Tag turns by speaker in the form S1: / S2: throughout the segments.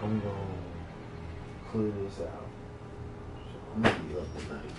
S1: I'm gonna clear this out. So I'm gonna be up tonight.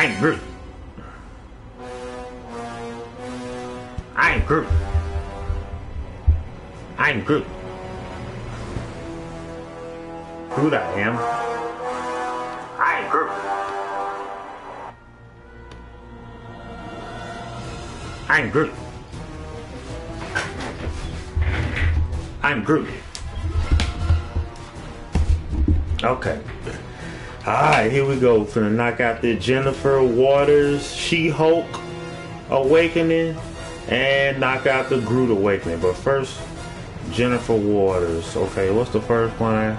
S2: I'm Groot. I'm Groot. I'm Groot. Groot I am. I'm Groot. I'm Groot. I'm Groot. Okay. Alright, here we go. Finna knock out the Jennifer Walters She-Hulk Awakening and knock out the Groot Awakening. But first, Jennifer Walters. Okay, what's the first one?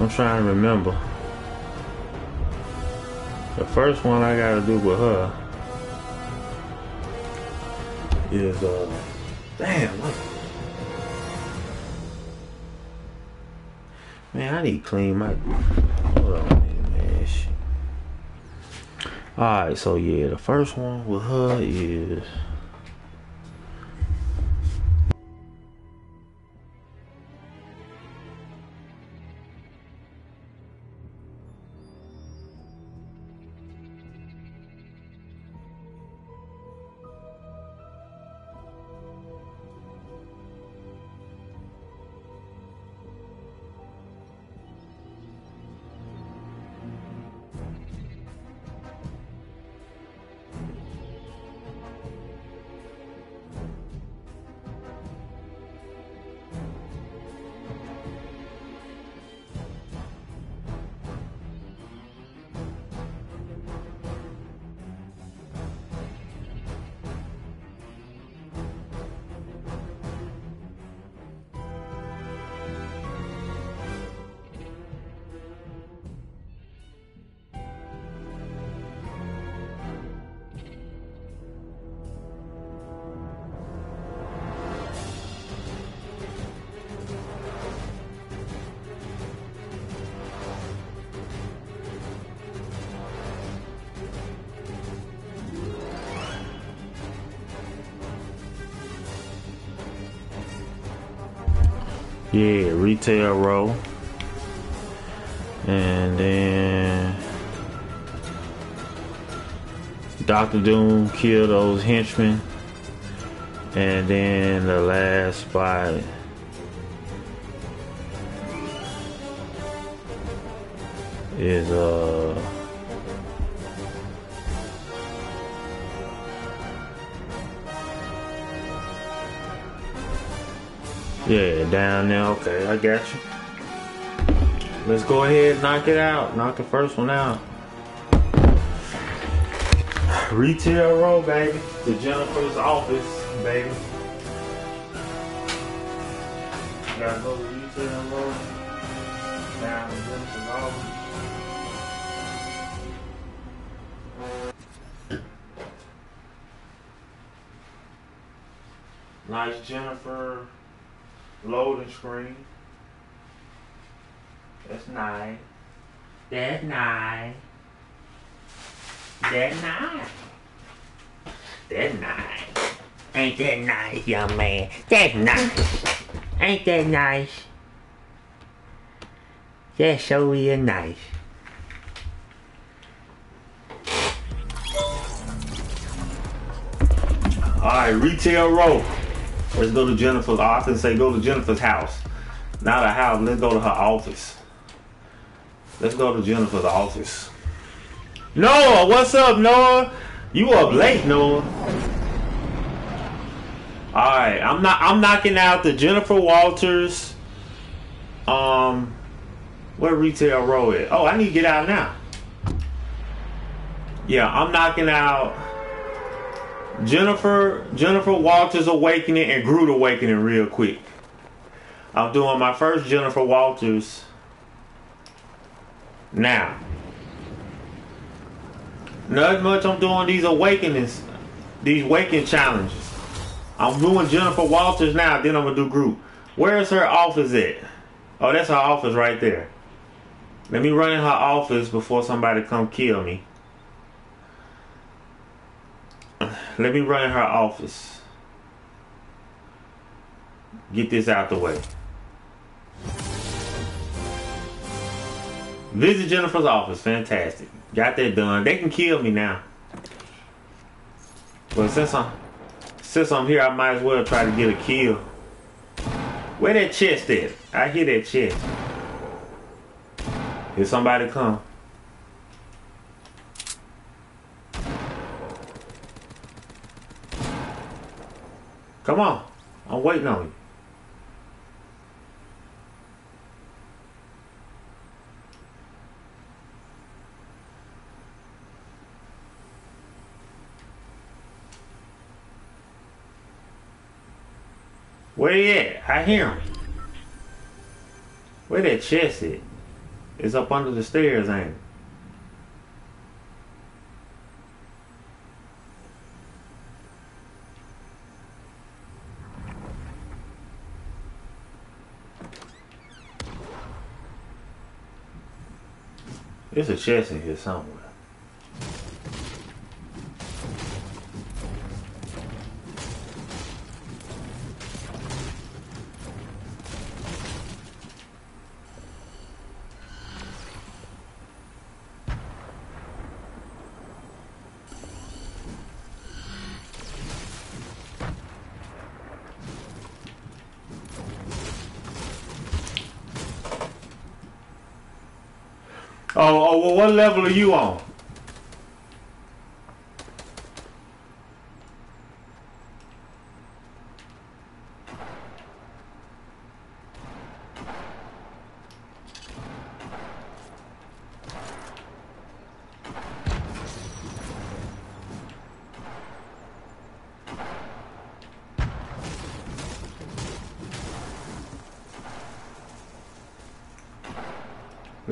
S2: I'm trying to remember. The first one I gotta do with her is uh damn what Man, I need to clean my hold on man. Alright, so yeah, the first one with her is Yeah, retail row. And then Doctor Doom kill those henchmen. And then the last spot is uh Yeah, down there. Okay, I got you. Let's go ahead and knock it out. Knock the first one out. Retail row, baby. To Jennifer's office, baby. Gotta go to retail row. Down to Jennifer's office. Nice Jennifer loading screen. That's nice. That's nice. That's nice. That's nice. Ain't that nice, young man? That's nice. Ain't that nice? That's so real nice. Alright, retail row. Let's go to Jennifer's. office often say go to Jennifer's house. Not a house. Let's go to her office. Let's go to Jennifer's office. Noah, what's up, Noah? You up late, Noah? All right, I'm not. I'm knocking out the Jennifer Walters. Um, where retail row is? Oh, I need to get out now. Yeah, I'm knocking out. Jennifer Jennifer Walters Awakening and Groot Awakening real quick. I'm doing my first Jennifer Walters now. Not much I'm doing these awakenings, these waking challenges. I'm doing Jennifer Walters now, then I'm gonna do Groot. Where's her office at? Oh, that's her office right there. Let me run in her office before somebody come kill me. Let me run her office. Get this out the way. Visit Jennifer's office. Fantastic. Got that done. They can kill me now. But since I'm since I'm here, I might as well try to get a kill. Where that chest at? I hear that chest. Here somebody come. Come on. I'm waiting on you. Where he at? I hear him. Where that chest at? It's up under the stairs, ain't it? There's a chest in here somewhere. Oh, oh, well, what level are you on?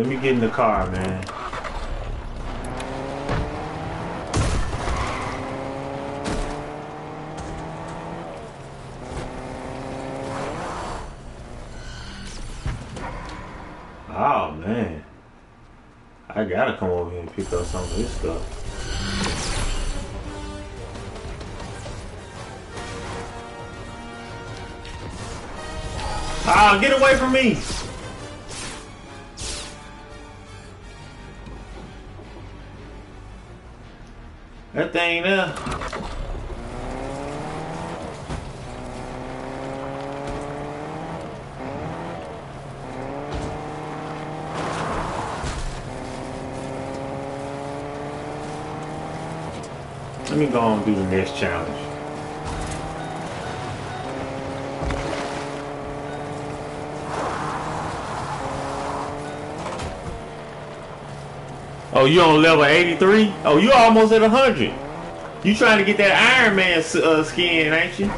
S2: Me get in the car, man. Oh, man. I gotta come over here and pick up some of this stuff. Ah, get away from me! That thing there. Let me go and do the next challenge. Oh, you on level 83? Oh, you almost at 100. You trying to get that Iron Man uh, skin, ain't you?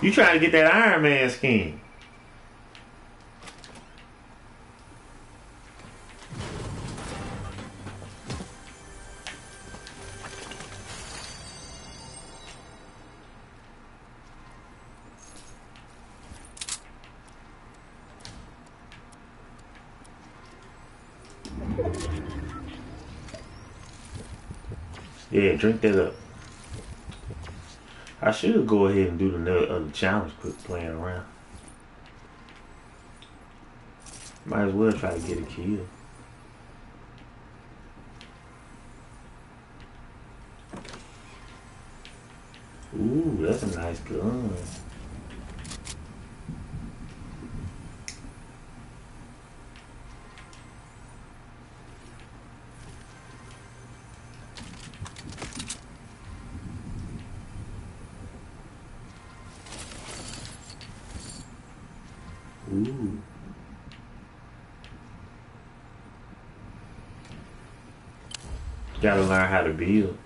S2: You trying to get that Iron Man skin. Drink that up. I should go ahead and do the other uh, challenge quit playing around. Might as well try to get a kill. Ooh, that's a nice gun. Learn how to build.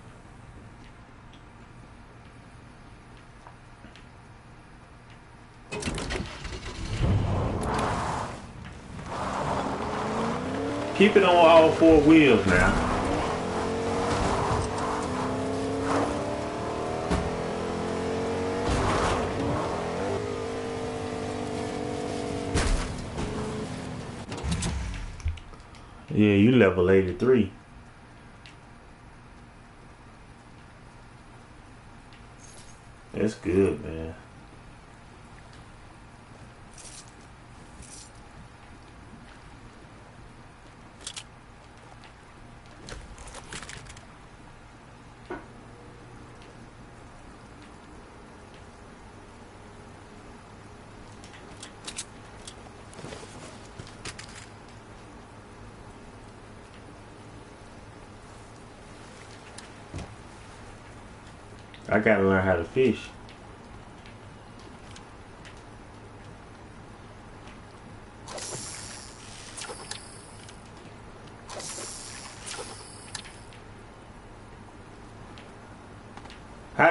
S2: Keep it on all four wheels now. Yeah, you level 83. That's good, man. I gotta learn how to fish.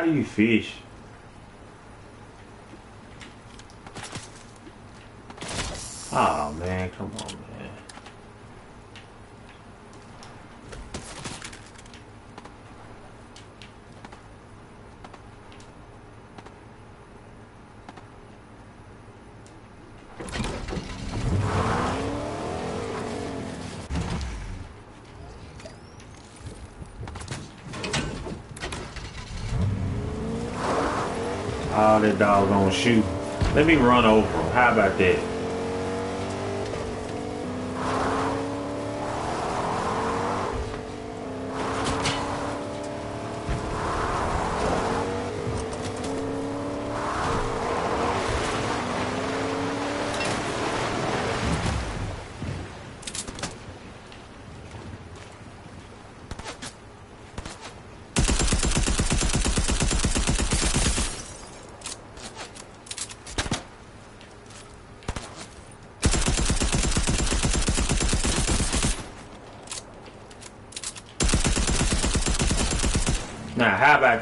S2: Do you fish? Oh man, come on, man. Oh, that dog gonna shoot. Let me run over him. How about that?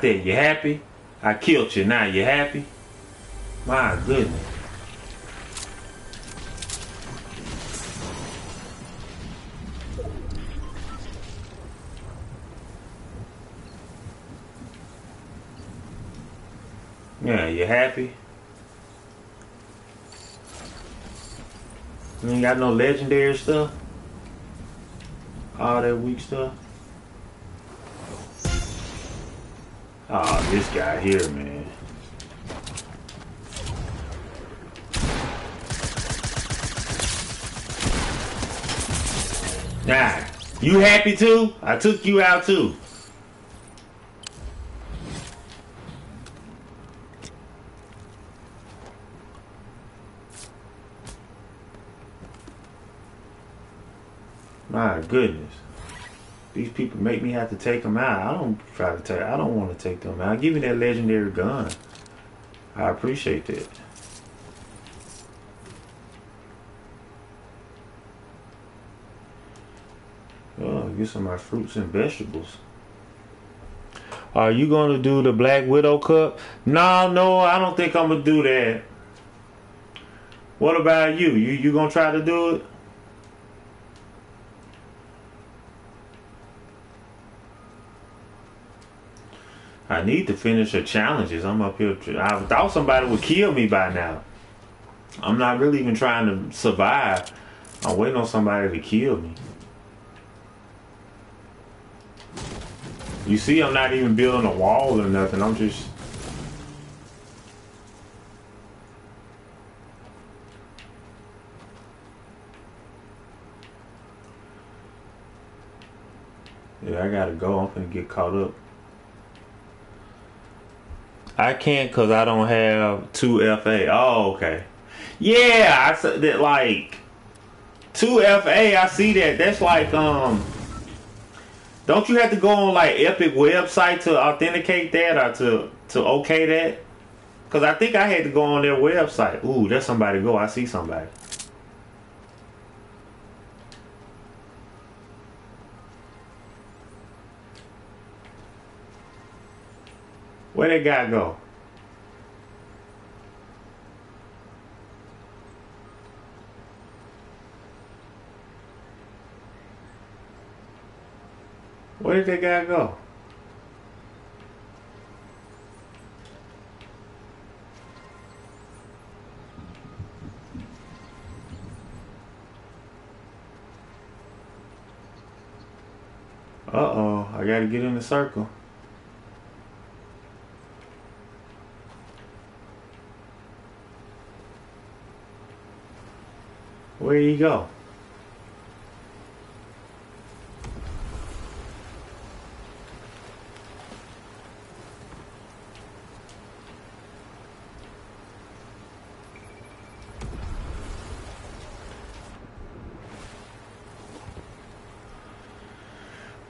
S2: How? You happy? I killed you. Now, you happy? My goodness. Yeah, you happy? You ain't got no legendary stuff? All that weak stuff? This guy here, man. Nah, you happy too? I took you out too. My goodness. These people make me have to take them out. I don't try to take. I don't want to take them out. Give me that legendary gun. I appreciate that. Oh, get some of my fruits and vegetables. Are you gonna do the Black Widow Cup? No, no, I don't think I'm gonna do that. What about you? You you gonna try to do it? I need to finish the challenges. I'm up here. I thought somebody would kill me by now. I'm not really even trying to survive. I'm waiting on somebody to kill me. You see, I'm not even building a wall or nothing. I'm just. Yeah, I gotta go. I'm gonna get caught up. I can't because I don't have two FA. Oh, okay. Yeah, I said that like two FA. I see that. That's like um. Don't you have to go on like Epic website to authenticate that or to to okay that? Cause I think I had to go on their website. Ooh, there's somebody go. I see somebody. Where did that guy go? Where did that guy go? Uh oh, I gotta get in the circle. Where you go?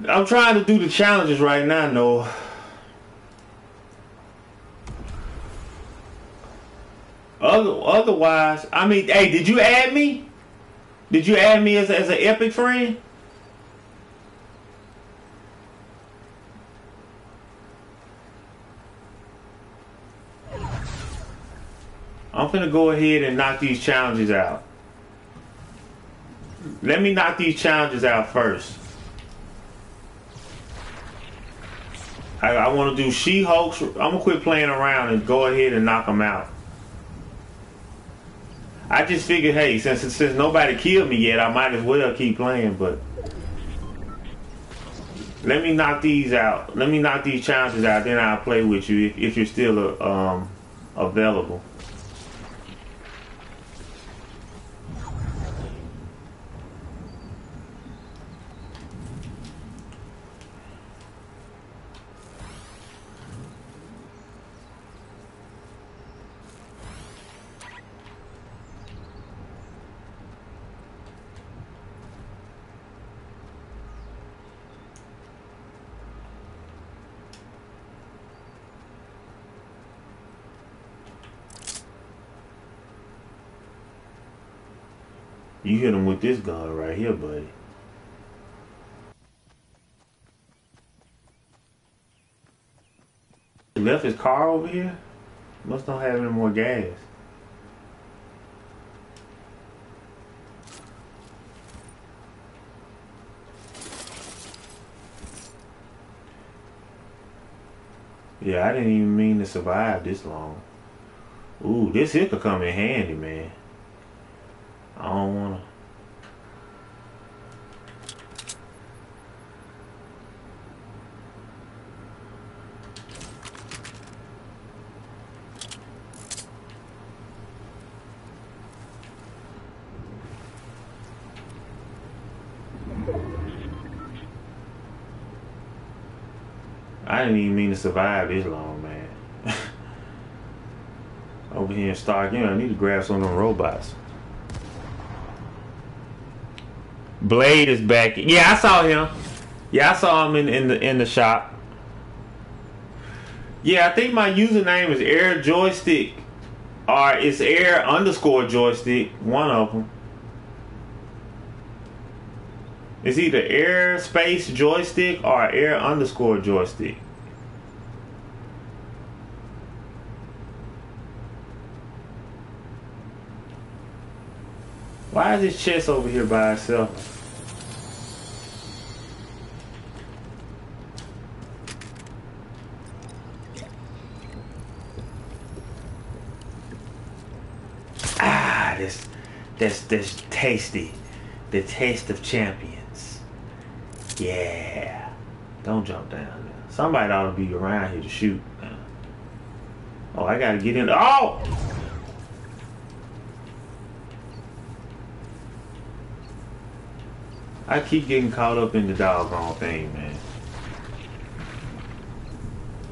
S2: I'm trying to do the challenges right now, though. Other, otherwise, I mean, hey, did you add me? Did you add me as, as an epic friend? I'm gonna go ahead and knock these challenges out. Let me knock these challenges out first. I, I want to do She-Hulk. I'm gonna quit playing around and go ahead and knock them out. I just figured, hey, since since nobody killed me yet, I might as well keep playing. But let me knock these out. Let me knock these challenges out. Then I'll play with you if, if you're still uh, um, available. You hit him with this gun right here, buddy. He left his car over here? Must not have any more gas. Yeah, I didn't even mean to survive this long. Ooh, this here could come in handy, man. I don't wanna. I didn't even mean to survive this long, man. Over here in Stark, you know, I need to grab some of them robots. Blade is back. Yeah, I saw him. Yeah, I saw him in, in the in the shop. Yeah, I think my username is Air Joystick, or it's Air underscore Joystick. One of them. It's either Air Space Joystick or Air underscore Joystick. Why is this chest over here by itself? Ah, this, this tasty. The taste of champions. Yeah. Don't jump down there. Somebody ought to be around here to shoot. Oh, I gotta get in. Oh! I keep getting caught up in the doggone thing, man.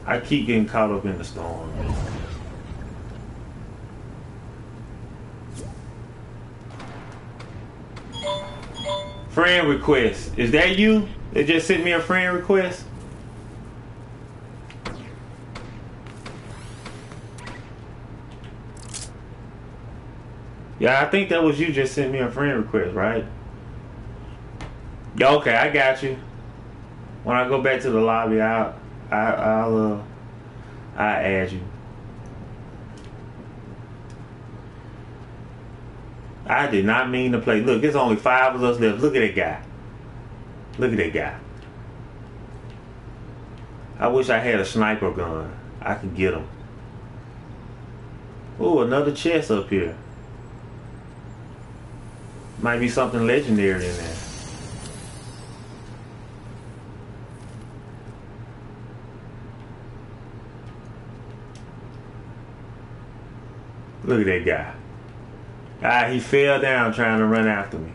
S2: I keep getting caught up in the storm, man. Friend request. Is that you? They just sent me a friend request? Yeah, I think that was you just sent me a friend request, right? Yeah, okay, I got you. When I go back to the lobby, I'll, I, I'll, uh, I'll add you. I did not mean to play. Look, there's only five of us left. Look at that guy. Look at that guy. I wish I had a sniper gun. I could get him. Oh, another chest up here. Might be something legendary in there. Look at that guy. Ah, he fell down trying to run after me.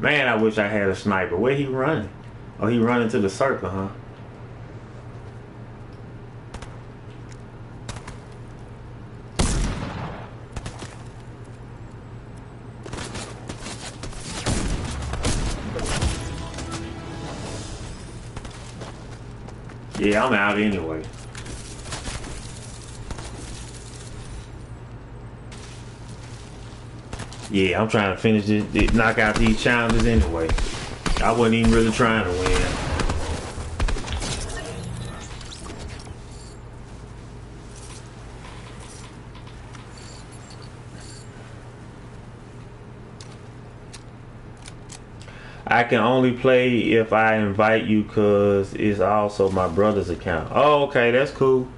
S2: Man, I wish I had a sniper. Where he running? Oh, he running to the circle, huh? Yeah, I'm out anyway. Yeah, I'm trying to finish this, knock out these challenges anyway. I wasn't even really trying to win. I can only play if I invite you because it's also my brother's account. Oh, okay, that's cool.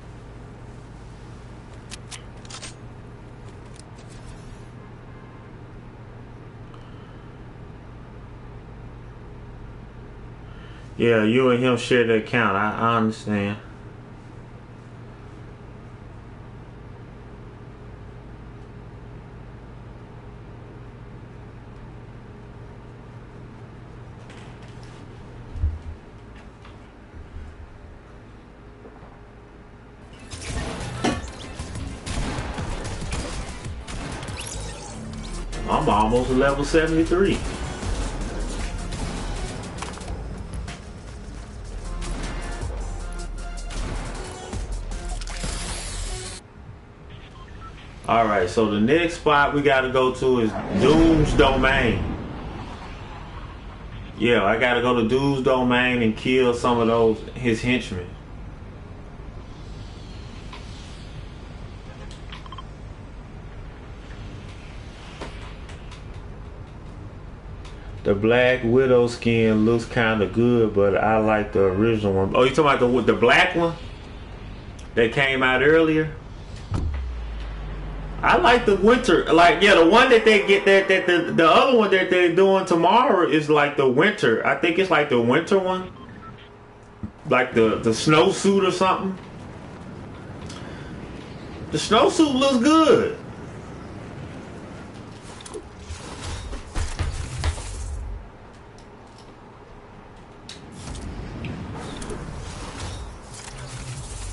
S2: Yeah, you and him share the account. I, I understand. I'm almost level 73. Alright, so the next spot we gotta go to is Doom's Domain. Yeah, I gotta go to Doom's Domain and kill some of those his henchmen. The Black Widow skin looks kind of good, but I like the original one. Oh, you talking about the the black one that came out earlier? I like the winter, like yeah, the one that they get that that the the other one that they're doing tomorrow is like the winter. I think it's like the winter one, like the the snowsuit or something. The snowsuit looks good.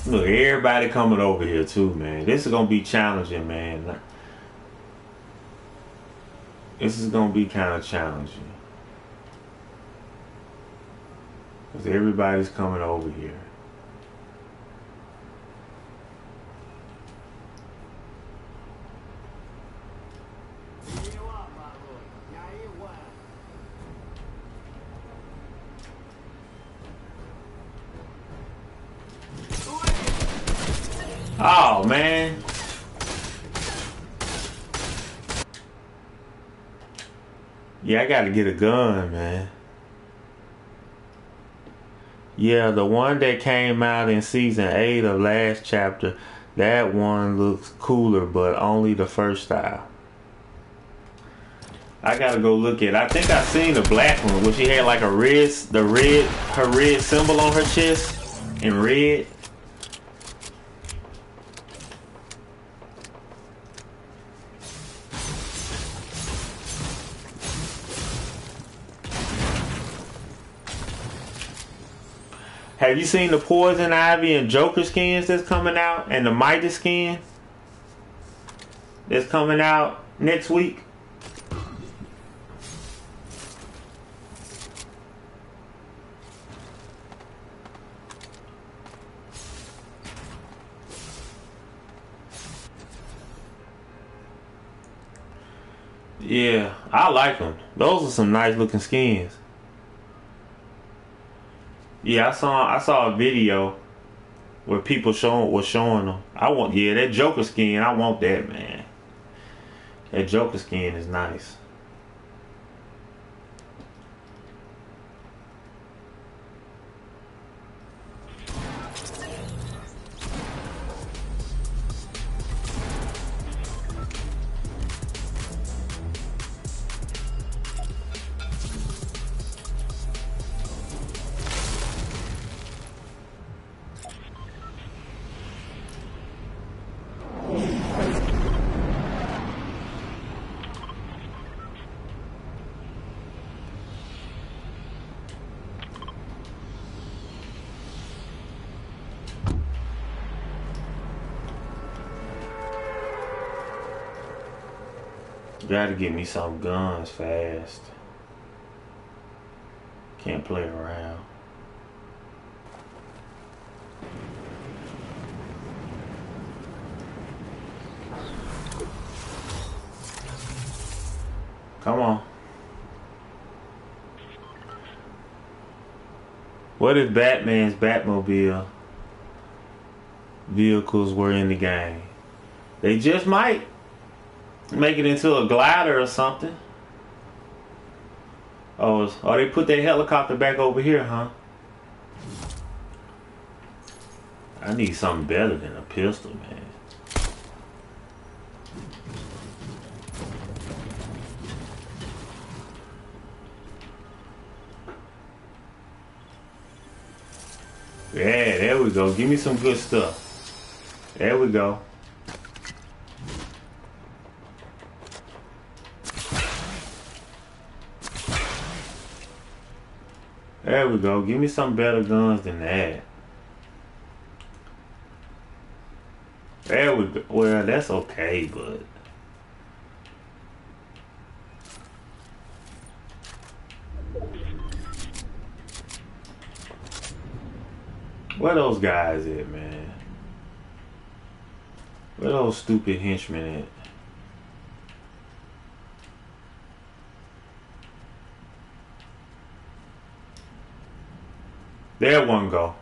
S2: Look, everybody coming over here too, man. This is gonna be challenging, man. This is gonna be kind of challenging. Because everybody's coming over here. Oh man. Yeah, I gotta get a gun, man. Yeah, the one that came out in season 8 of last chapter, that one looks cooler, but only the first style. I gotta go look at. It. I think I seen the black one, where she had like a red, the red, her red symbol on her chest in red. Have you seen the Poison Ivy and Joker skins that's coming out and the Mighty skin that's coming out next week? Yeah, I like them. Those are some nice looking skins. Yeah, I saw I saw a video where people showing was showing them. I want yeah that Joker skin. I want that man. That Joker skin is nice. get me some guns fast. Can't play around. Come on. What if Batman's Batmobile vehicles were in the game? They just might make it into a glider or something. Oh, oh, they put their helicopter back over here, huh? I need something better than a pistol, man. Yeah, there we go. Give me some good stuff. There we go. There we go. Give me some better guns than that. There we go. Well, that's okay, but. Where those guys at, man? Where those stupid henchmen at? There one go.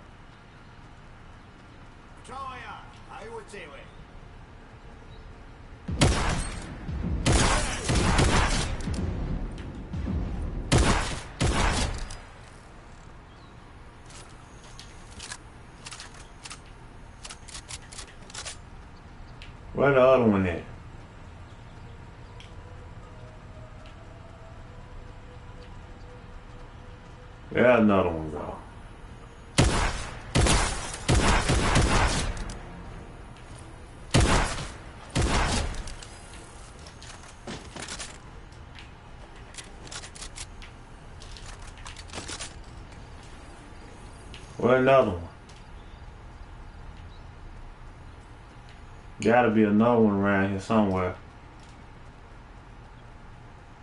S2: Where the other one at? There another one go. Where another one? Gotta be another one around here somewhere.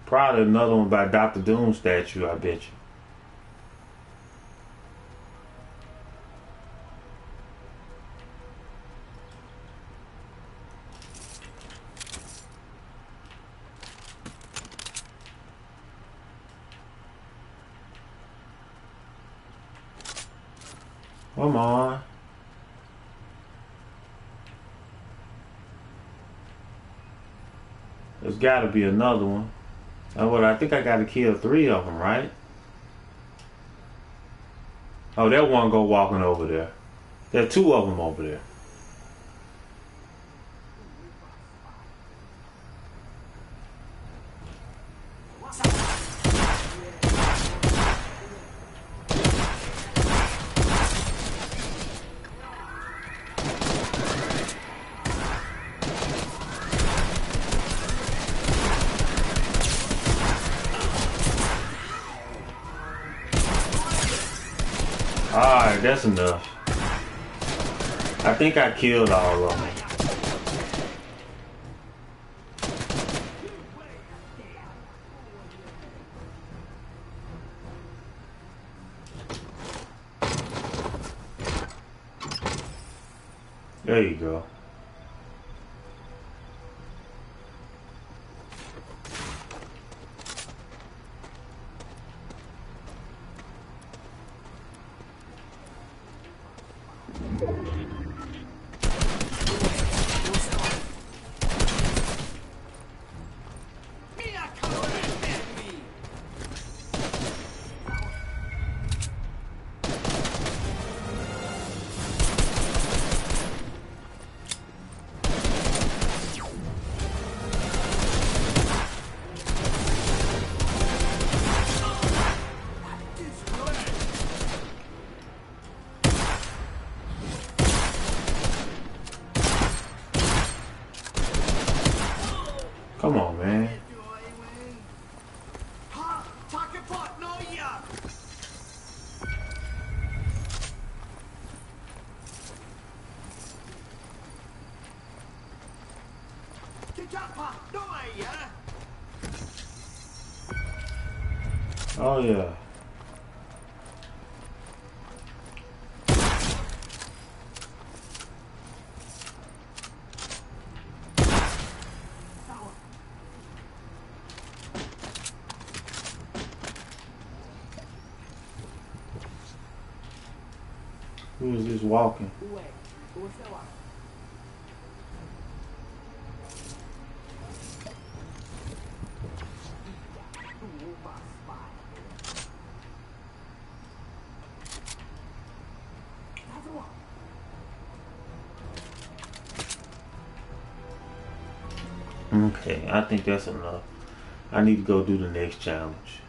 S2: Probably another one by Dr. Doom statue, I bet you. Come on. There's got to be another one. Oh, well, I think I got to kill three of them, right? Oh, that one go walking over there. There are two of them over there. That's enough. I think I killed all of them. Walking? Okay, I think that's enough. I need to go do the next challenge.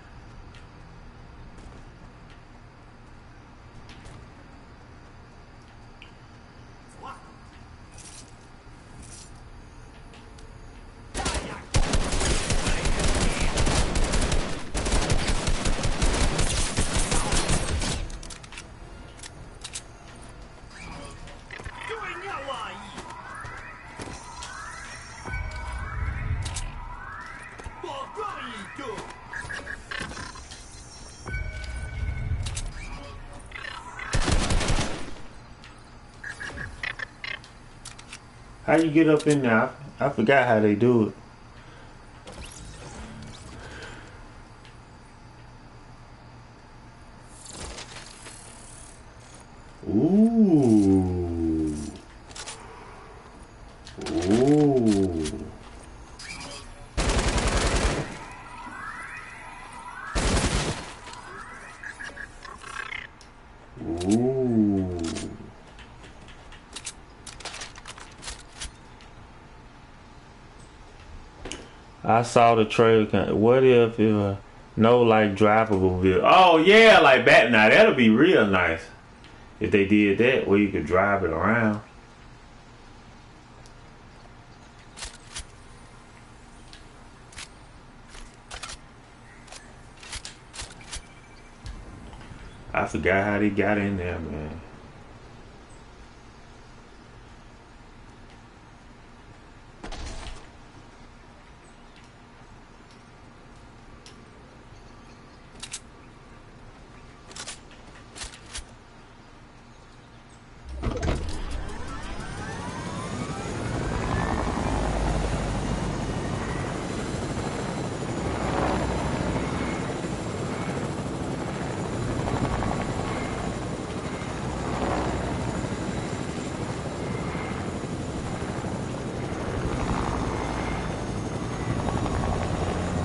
S2: How you get up in there? I, I forgot how they do it. Ooh. Ooh. Ooh. I saw the trailer. What if it uh, no like drivable vehicle? Oh yeah, like that. Now that'll be real nice if they did that, where you could drive it around. I forgot how they got in there, man.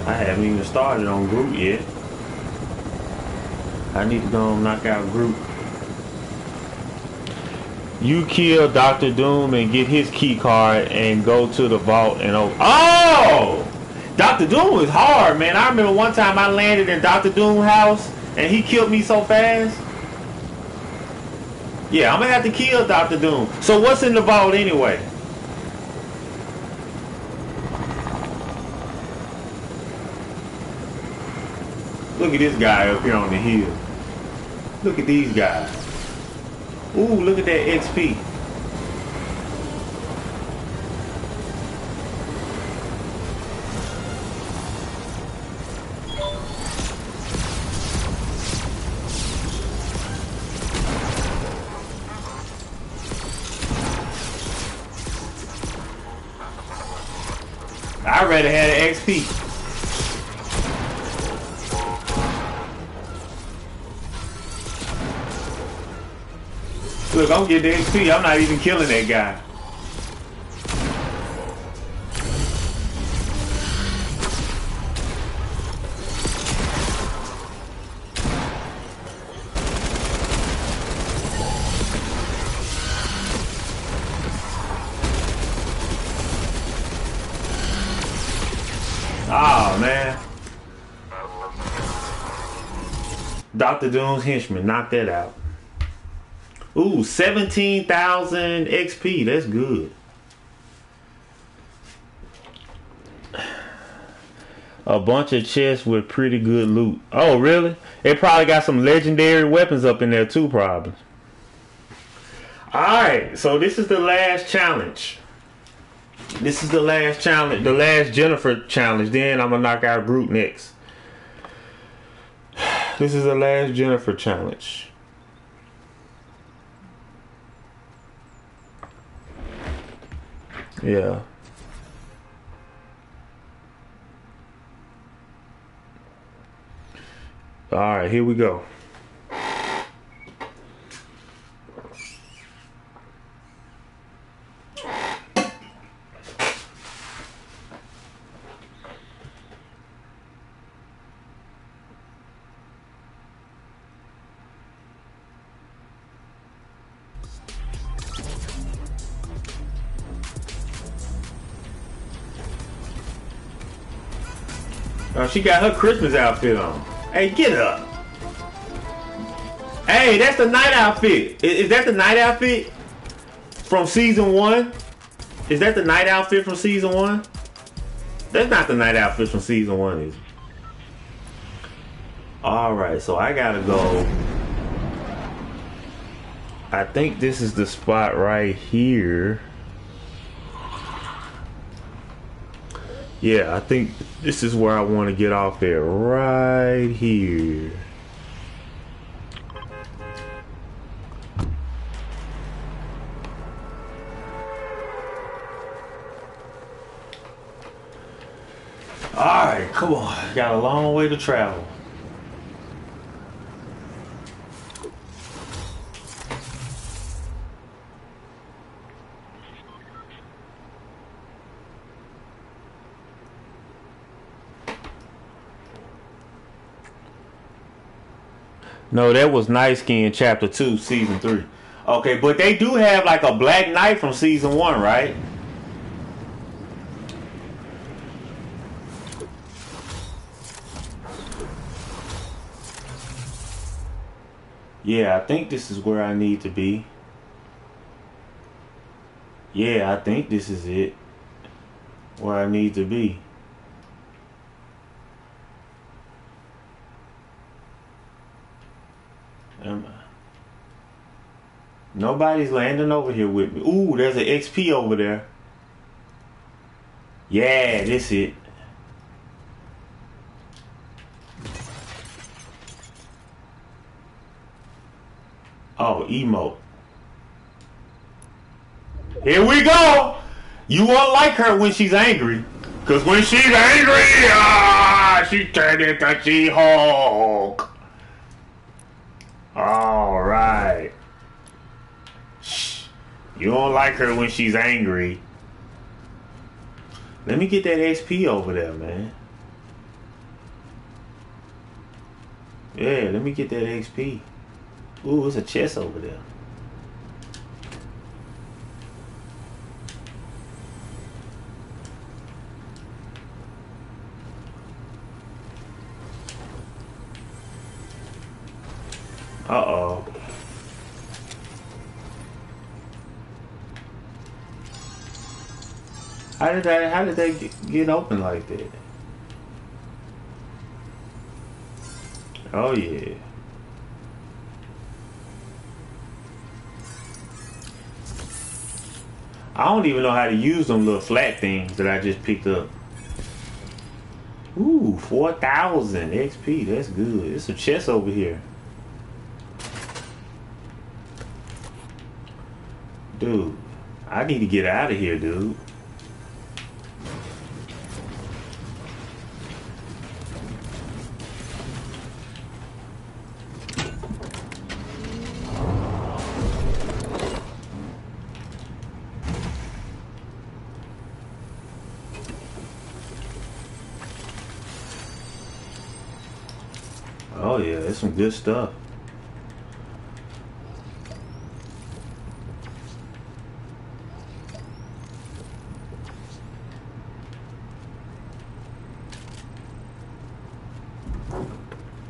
S2: I haven't even started on Groot yet. I need to go knock out Groot. You kill Doctor Doom and get his key card and go to the vault and open. Oh! Doctor Doom is hard, man. I remember one time I landed in Doctor Doom's house and he killed me so fast. Yeah, I'm gonna have to kill Doctor Doom. So what's in the vault anyway? Look at this guy up here on the hill. Look at these guys. Ooh, look at that XP. I'd rather have I'm getting the XP. I'm not even killing that guy. Oh man. Dr. Doom's henchman, knock that out. Ooh, 17,000 XP. That's good. A bunch of chests with pretty good loot. Oh, really? It probably got some legendary weapons up in there too, probably. Alright, so this is the last challenge. This is the last challenge, the last Jennifer challenge. Then I'm gonna knock out Groot next. This is the last Jennifer challenge. Yeah. All right, here we go. She got her Christmas outfit on. Hey, get up. Hey, that's the night outfit. Is, is that the night outfit from season one? Is that the night outfit from season one? That's not the night outfit from season one, is it? Alright, so I gotta go. I think this is the spot right here. Yeah, I think this is where I want to get off at. Right here. Alright, come on. Got a long way to travel. No, that was Night Skin Chapter 2, Season 3. Okay, but they do have like a Black Knight from Season 1, right? Yeah, I think this is where I need to be. Yeah, I think this is it. Where I need to be. Am I? Nobody's landing over here with me. Ooh, there's an XP over there. Yeah, this it. Oh, emote. Here we go. You won't like her when she's angry. Cause when she's angry, ah, she turned into She-Hulk. All right. Shh. You don't like her when she's angry. Let me get that XP over there, man. Yeah, let me get that XP. Ooh, there's a chest over there. Did that how did they get- open like that? Oh yeah. I don't even know how to use them little flat things that I just picked up. Ooh, 4,000 XP. That's good. There's some chests over here. Dude, I need to get out of here, dude. Good stuff.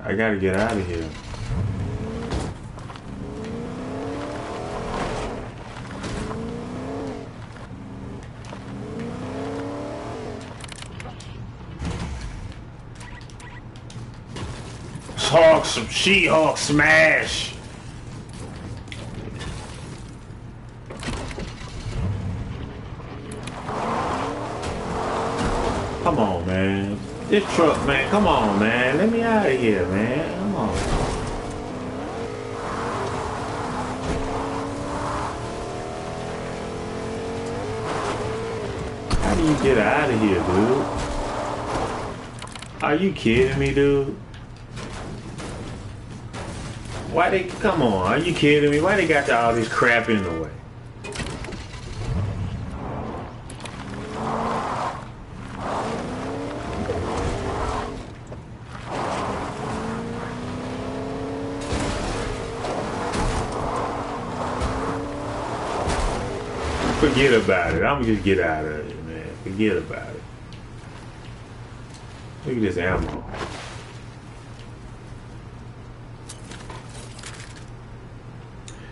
S2: I gotta get out of here. Some She-Hulk smash. Come on, man. This truck, man. Come on, man. Let me out of here, man. Come on. How do you get out of here, dude? Are you kidding me, dude? Why they come on? Are you kidding me? Why they got all this crap in the way? Forget about it. I'm gonna just get out of it, man. Forget about it. Look at this ammo.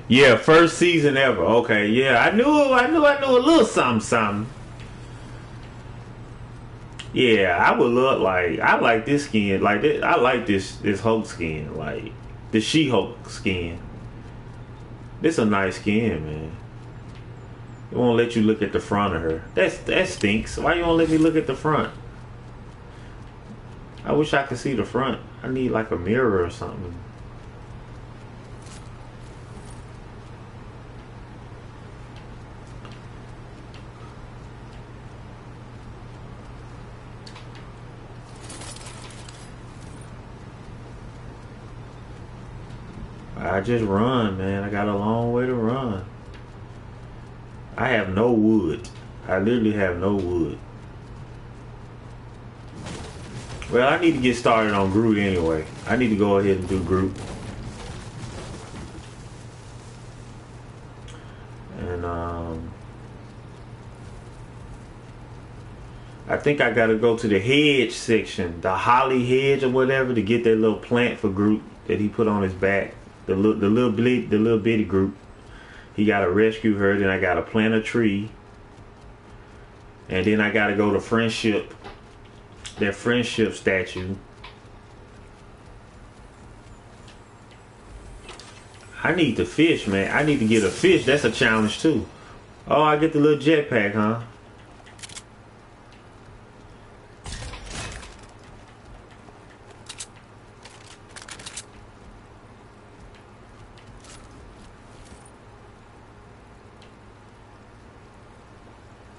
S2: Yeah, first season ever. Okay, yeah, I knew, I knew, I knew a little something, something. Yeah, I would look like I like this skin. Like this, I like this this Hulk skin. Like the She Hulk skin. This a nice skin, man. It won't let you look at the front of her. That's that stinks. Why you won't let me look at the front? I wish I could see the front. I need like a mirror or something. I just run, man. I got a long way to run. I have no wood. I literally have no wood. Well, I need to get started on Groot anyway. I need to go ahead and do Groot. And um I think I gotta go to the hedge section, the holly hedge or whatever, to get that little plant for Groot that he put on his back. The little, the little, the little bitty Groot. He got to rescue her. Then I got to plant a tree. And then I got to go to friendship. That friendship statue. I need to fish, man. I need to get a fish. That's a challenge too. Oh, I get the little jetpack, huh?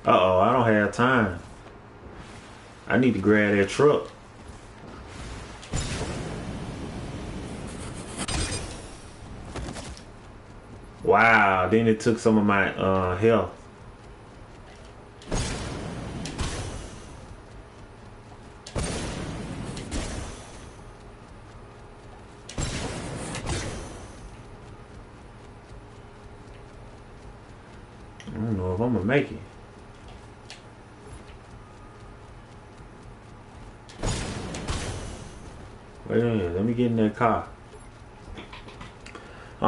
S2: Uh-oh, I don't have time. I need to grab that truck. Wow, then it took some of my uh, health.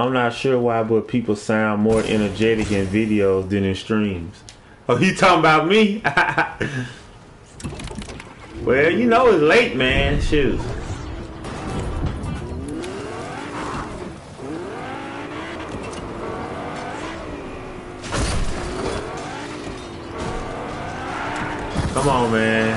S2: I'm not sure why, but people sound more energetic in videos than in streams. Oh, he talking about me? well, you know it's late, man. Shoot. Come on, man.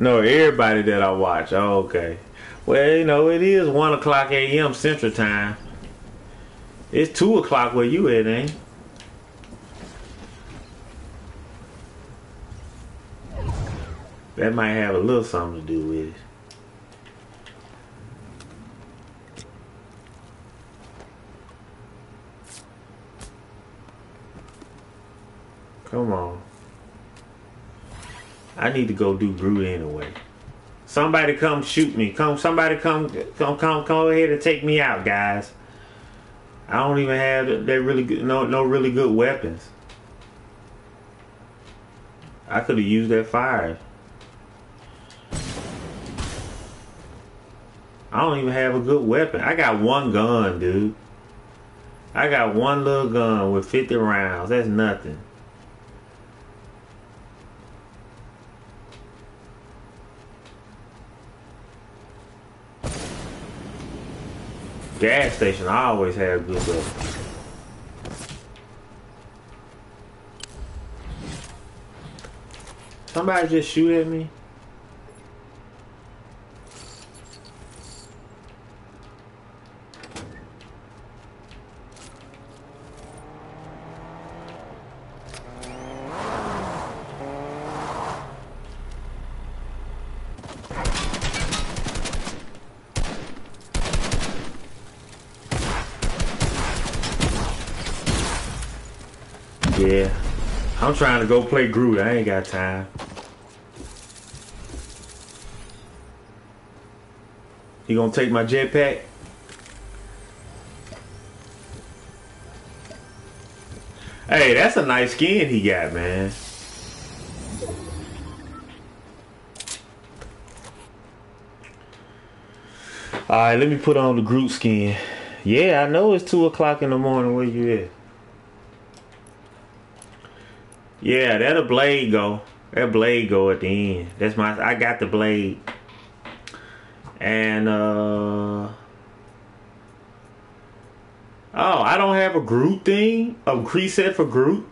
S2: No, everybody that I watch. Oh, okay. Well, you know, it is 1 o'clock a.m. Central Time. It's 2 o'clock where you at, ain't That might have a little something to do with it. Come on. I need to go do Groot anyway. Somebody come shoot me. Come somebody come come come come ahead and take me out, guys. I don't even have that really good no no really good weapons. I could have used that fire. I don't even have a good weapon. I got one gun, dude. I got one little gun with 50 rounds. That's nothing. Gas station, I always have good stuff. Somebody just shoot at me. I'm trying to go play Groot. I ain't got time. You gonna take my jetpack? Hey, that's a nice skin he got, man. Alright, let me put on the Groot skin. Yeah, I know it's 2 o'clock in the morning. Where you at? Yeah, that'll blade go. That blade go at the end. That's my I got the blade. And uh Oh, I don't have a Groot thing? A preset for Groot?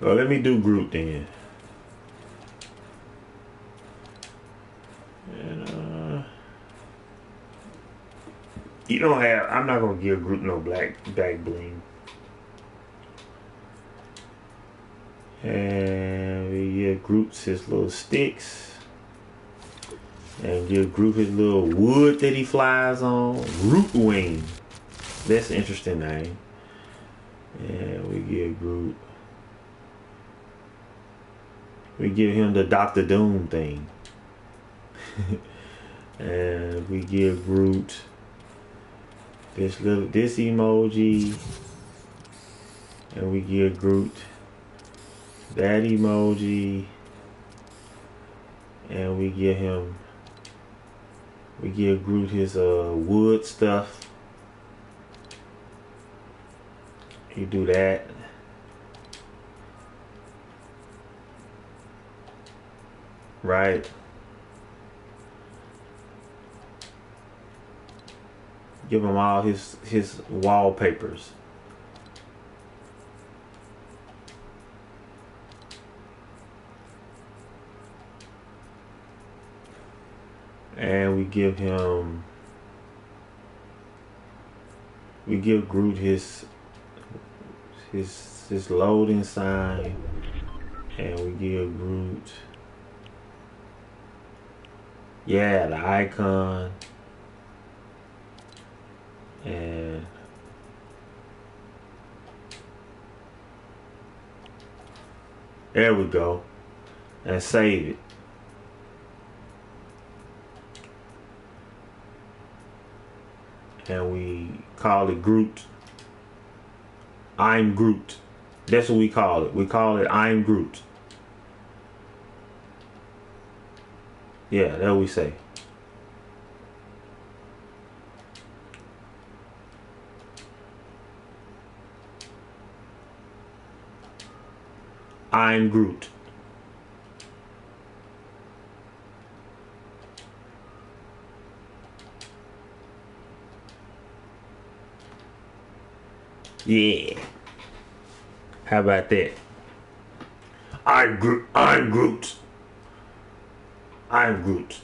S2: Well, let me do Groot then. And, uh, you don't have, I'm not to give Groot no black back bling. And we give Groot his little sticks. And give Groot his little wood that he flies on. Root Wing. That's an interesting name. And we give Groot. We give him the Doctor Doom thing. and we give Groot this little this emoji. And we give Groot that emoji. And we give him we give Groot his uh, wood stuff. You do that. Right. Give him all his his wallpapers. And we give him we give Groot his his his loading sign. And we give Groot yeah the icon. And there we go. And save it and we call it Groot. I'm Groot. That's what we call it. We call it I'm Groot. Yeah, that we say. I'm Groot. Yeah. How about that? I'm Groot. I'm Groot. I'm Groot.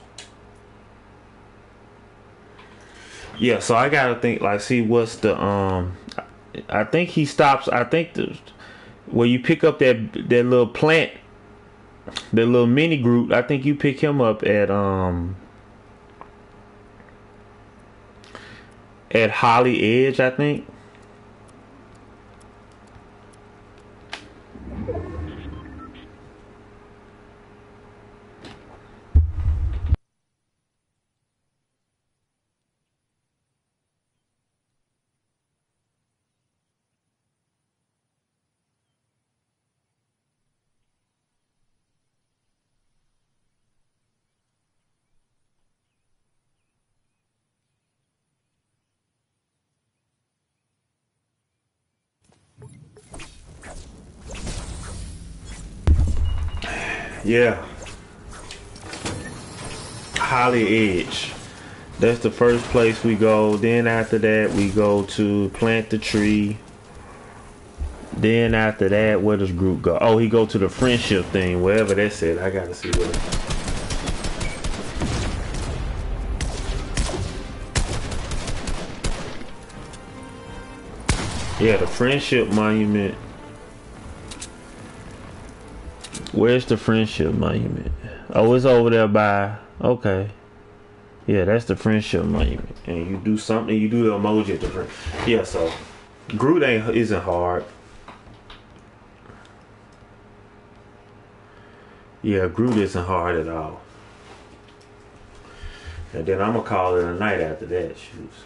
S2: Yeah, so I gotta think like see what's the um I think he stops I think the where you pick up that that little plant that little mini Groot, I think you pick him up at um at Holly Edge, I think. Yeah. Holly Edge. That's the first place we go. Then after that, we go to plant the tree. Then after that, where does Groot go? Oh, he go to the friendship thing, wherever that's at. I gotta see what. Yeah, the friendship monument Where's the friendship monument? Oh, it's over there by. Okay. Yeah, that's the friendship monument. And you do something, you do the emoji at the front. Yeah, so Groot ain't isn't hard. Yeah, Groot isn't hard at all. And then I'm gonna call it a night after that. Shoots.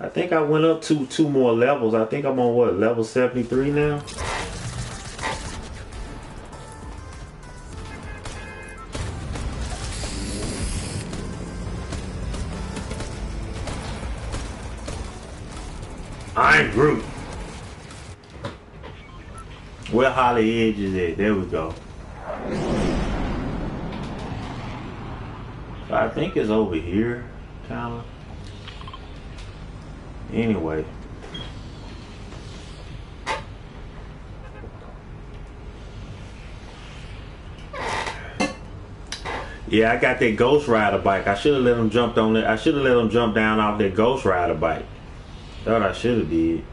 S2: I think I went up to two more levels. I think I'm on what level 73 now. Groot. Where Holly Edge is at? There we go. I think it's over here, kinda. Anyway. Yeah, I got that Ghost Rider bike. I should have let him jump on it. I should have let him jump down off that Ghost Rider bike. Thought I should have did.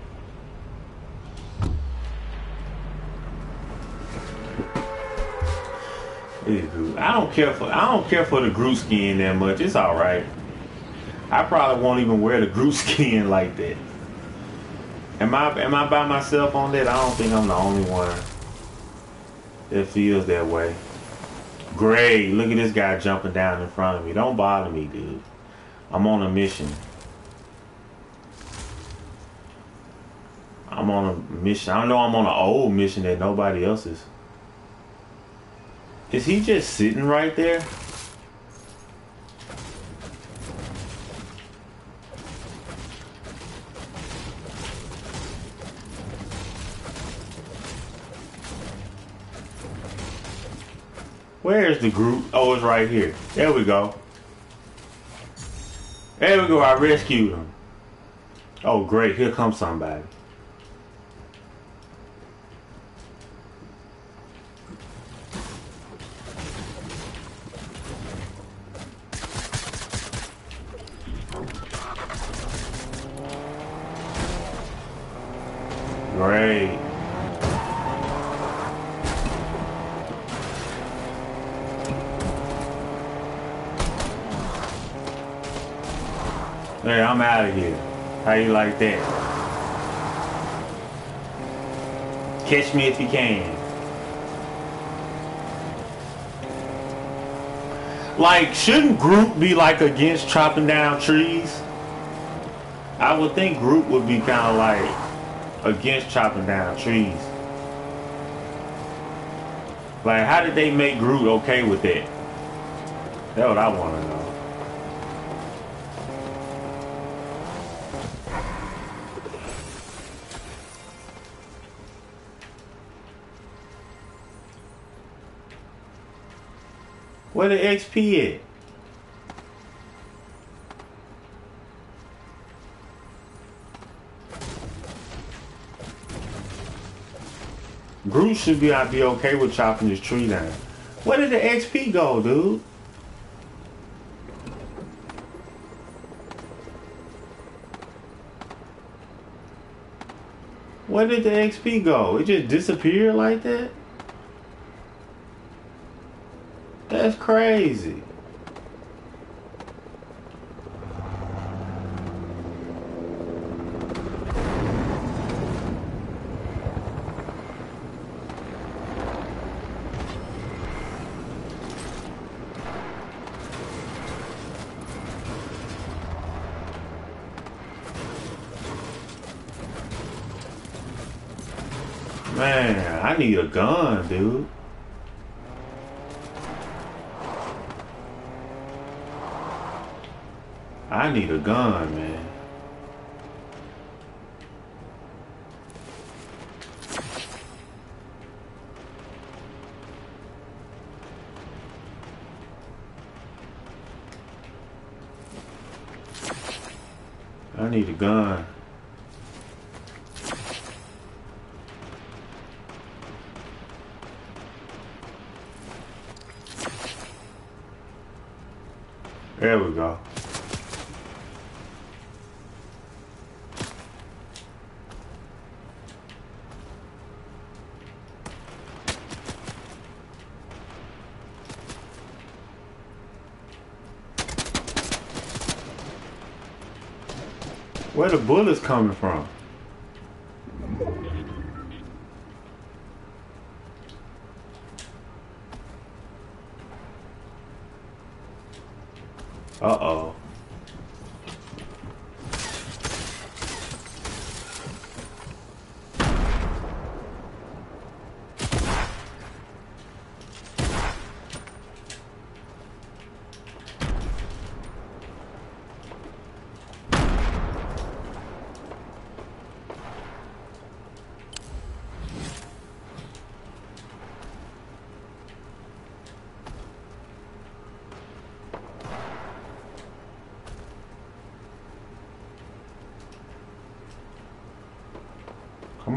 S2: I don't care for I don't care for the Groot skin that much. It's all right. I probably won't even wear the Groot skin like that. Am I am I by myself on that? I don't think I'm the only one that feels that way. Great. Look at this guy jumping down in front of me. Don't bother me, dude. I'm on a mission. I'm on a mission. I know I'm on an old mission that nobody else is. Is he just sitting right there? Where's the Groot? Oh, it's right here. There we go. There we go. I rescued him. Oh, great. Here comes somebody. Great. Hey, I'm out of here. How you like that? Catch me if you can. Like, shouldn't Groot be like against chopping down trees? I would think Groot would be kind of like against chopping down trees. Like, how did they make Groot okay with that? That's what I want to know. Where the XP at? Groot should be I'd be okay with chopping this tree down. Where did the XP go, dude? Where did the XP go? It just disappeared like that? That's crazy. Man, I need a gun, dude. Need a gun, man. I need a gun. There we go. Where the bullets coming from? Uh-oh.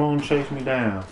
S2: On, chase me down.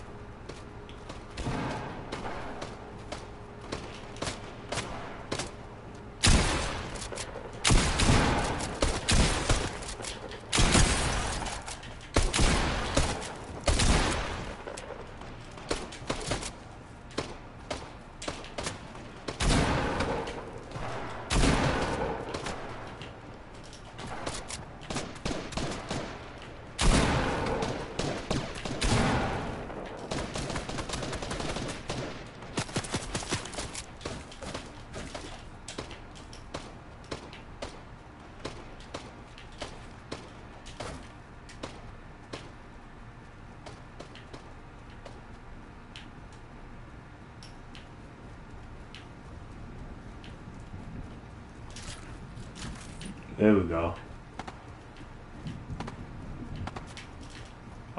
S2: There we go.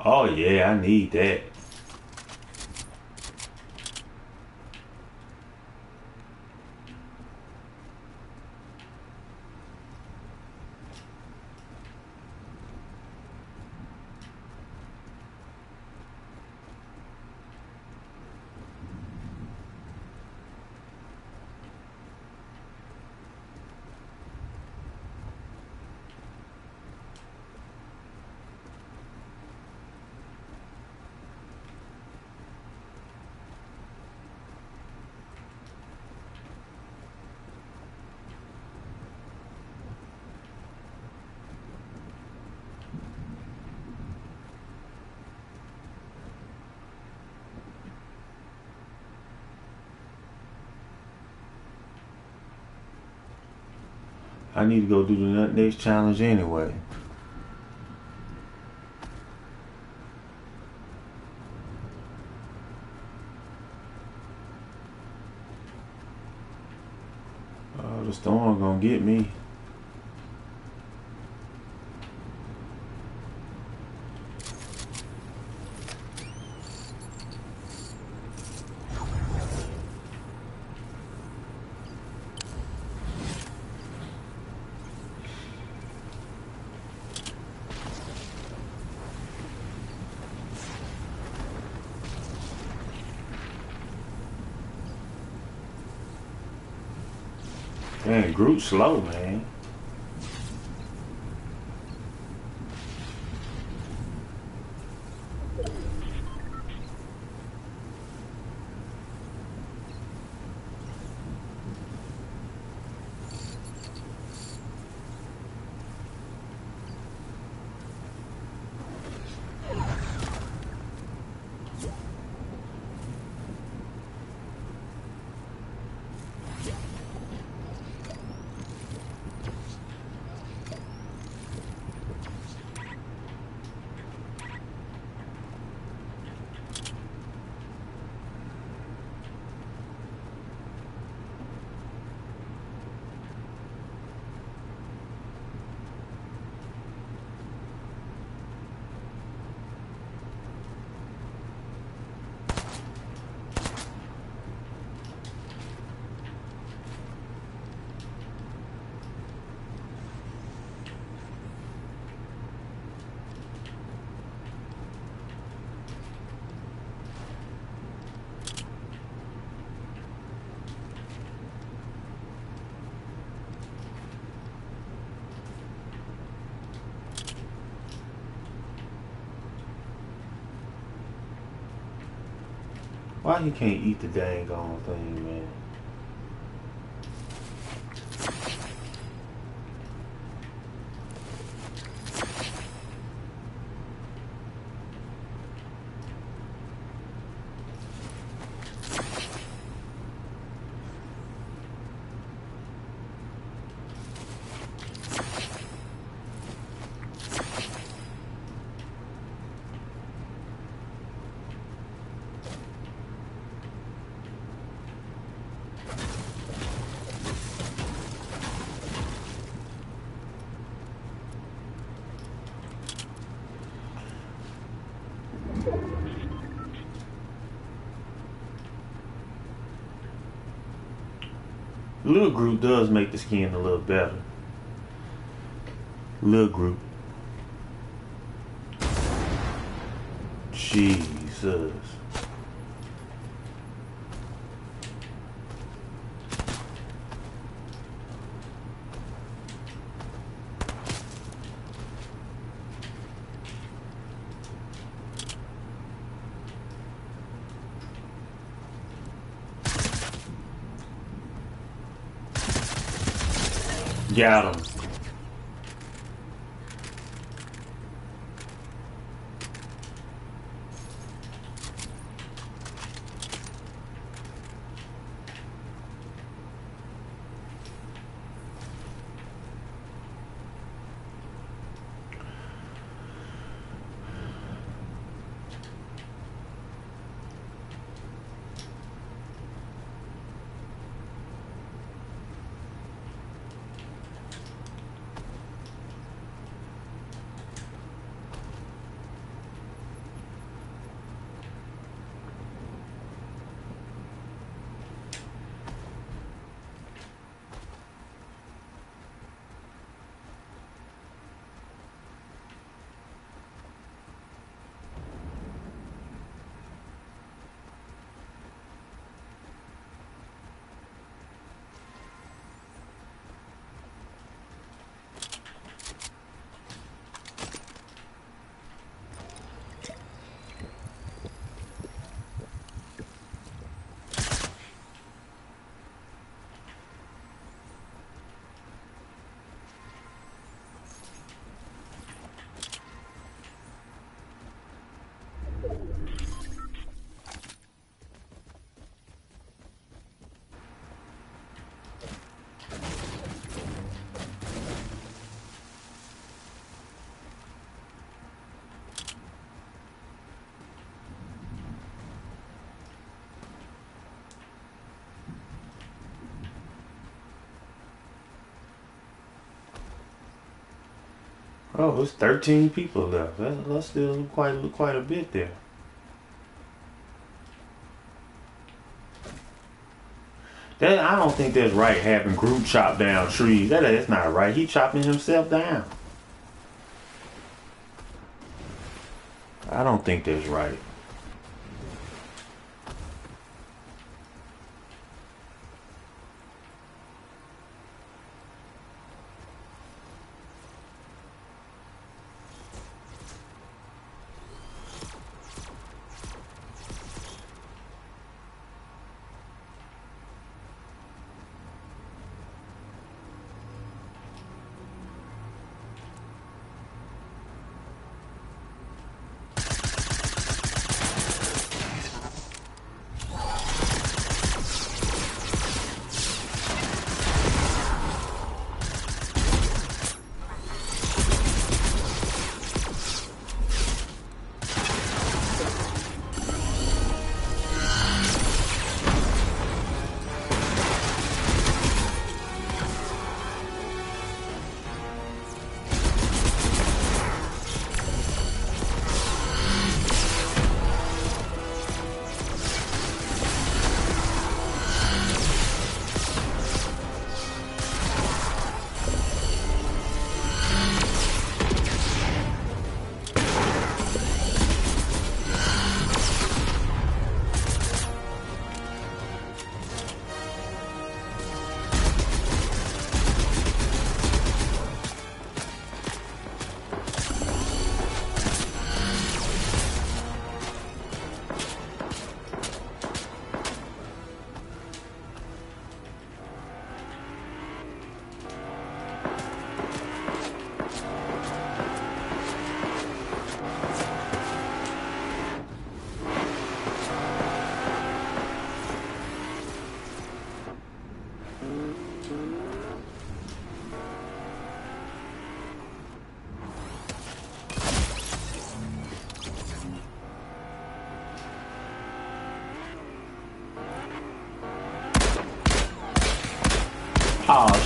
S2: Oh yeah, I need that. I need to go do the next challenge anyway. Oh, the storm gonna get me. Groot slow, man. Why he can't eat the dang on thing, man? Little Groot does make the skin a little better. Little Groot. Jesus. Got him. Oh, it's 13 people left. That, that's still quite quite a bit there. That I don't think that's right having Groot chop down trees. That that's not right. He chopping himself down. I don't think that's right.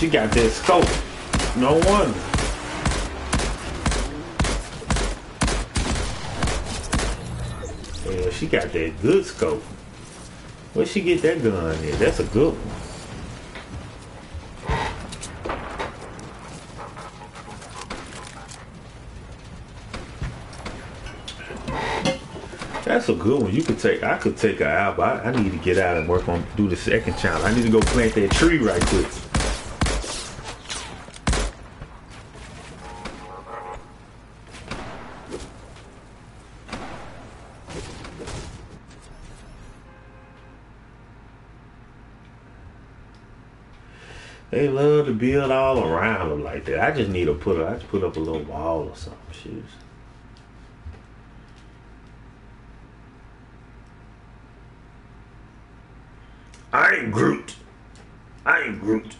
S2: She got that scope. No wonder. Yeah, she got that good scope. Where'd she get that gun at? That's a good one. that's a good one. You could take. I could take out, but I, I need to get out and work on do the second challenge. I need to go plant that tree right quick. They love to build all around them like that. I just need to put. I just put up a little wall or something. Shoes. I ain't Groot. I ain't Groot.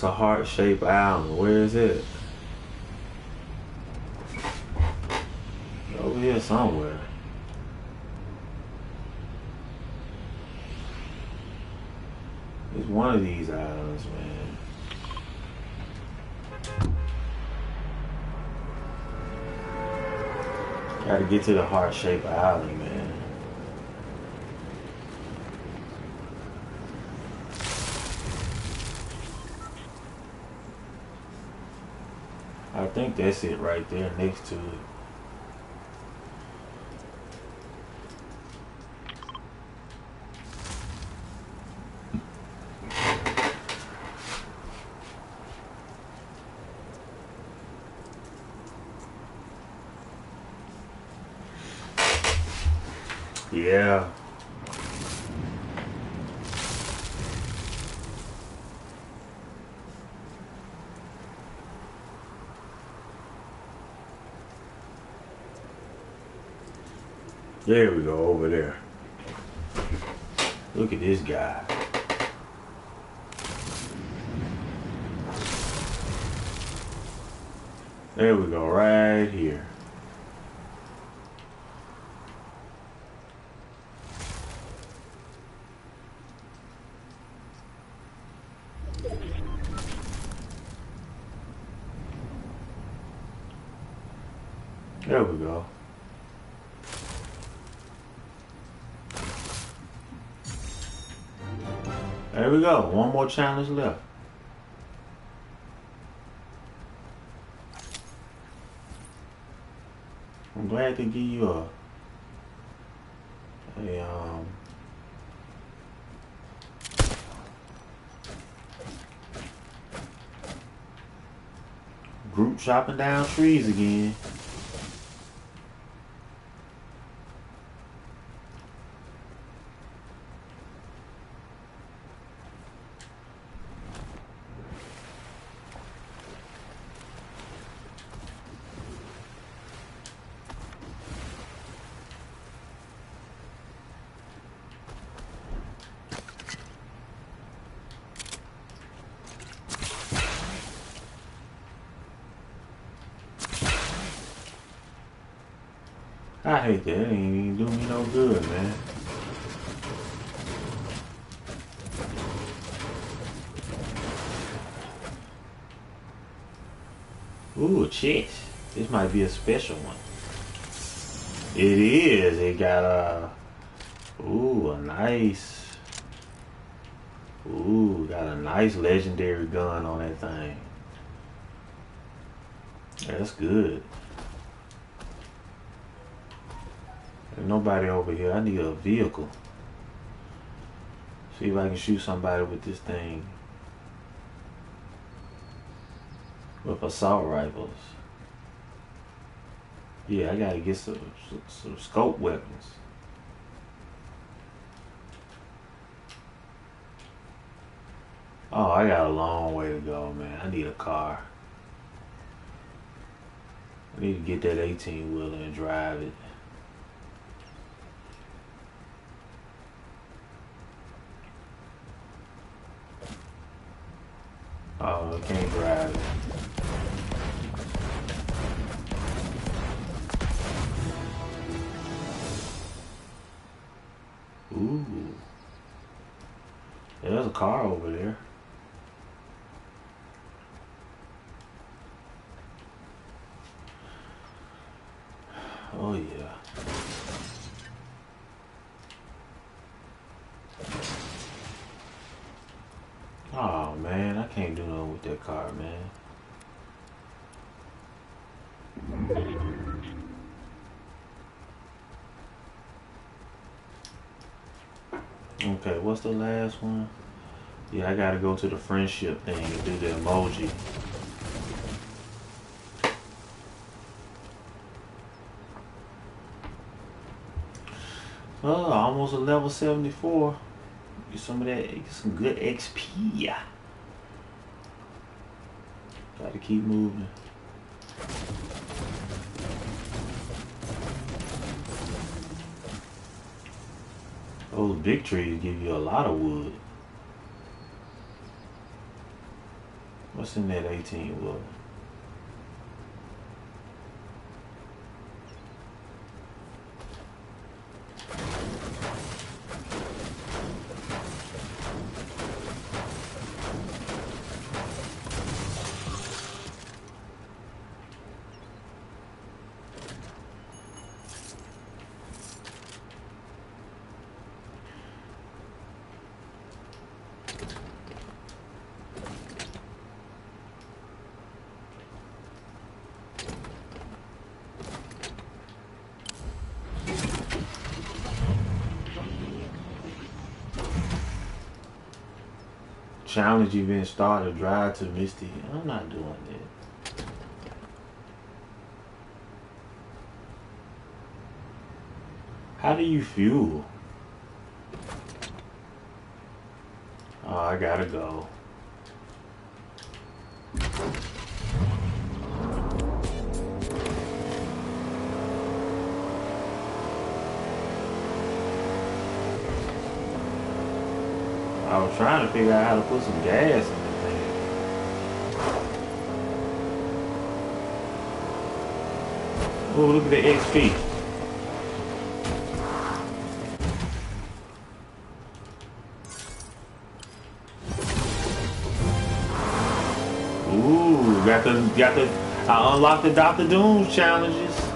S2: It's a heart shaped island. Where is it? Over here somewhere. It's one of these islands, man. Gotta get to the heart shaped island, man. I think that's it right there next to it. Yeah. There we go, over there. Look at this There we go, right more challenge left. I'm glad to give you a a um Groot chopping down trees again. I hate that. It ain't even do me no good, man. Ooh, chest. This might be a special one. It is. It got a. Ooh, a nice. Ooh, got a nice legendary gun on that thing. That's good. Nobody over here. I need a vehicle. See if I can shoot somebody with this thing. With assault rifles. Yeah, I gotta get some, some, some scope weapons. Oh, I got a long way to go, man. I need a car. I need to get that 18 wheeler and drive it. can't grab. Ooh. Yeah, there's a car over Okay, what's the last one? Yeah, I gotta go to the friendship thing and do the emoji. Oh, almost a level 74. Get some of that, get some good XP. Gotta keep moving. Big trees give you a lot of wood. What's in that 18 wood? Challenge event started, drive to Misty. I'm not doing that. How do you fuel? Oh, I gotta go. I was trying to figure out how to put some gas in the thing. Oh, look at the XP. Ooh, got the got the I unlocked the Doctor Doom challenges.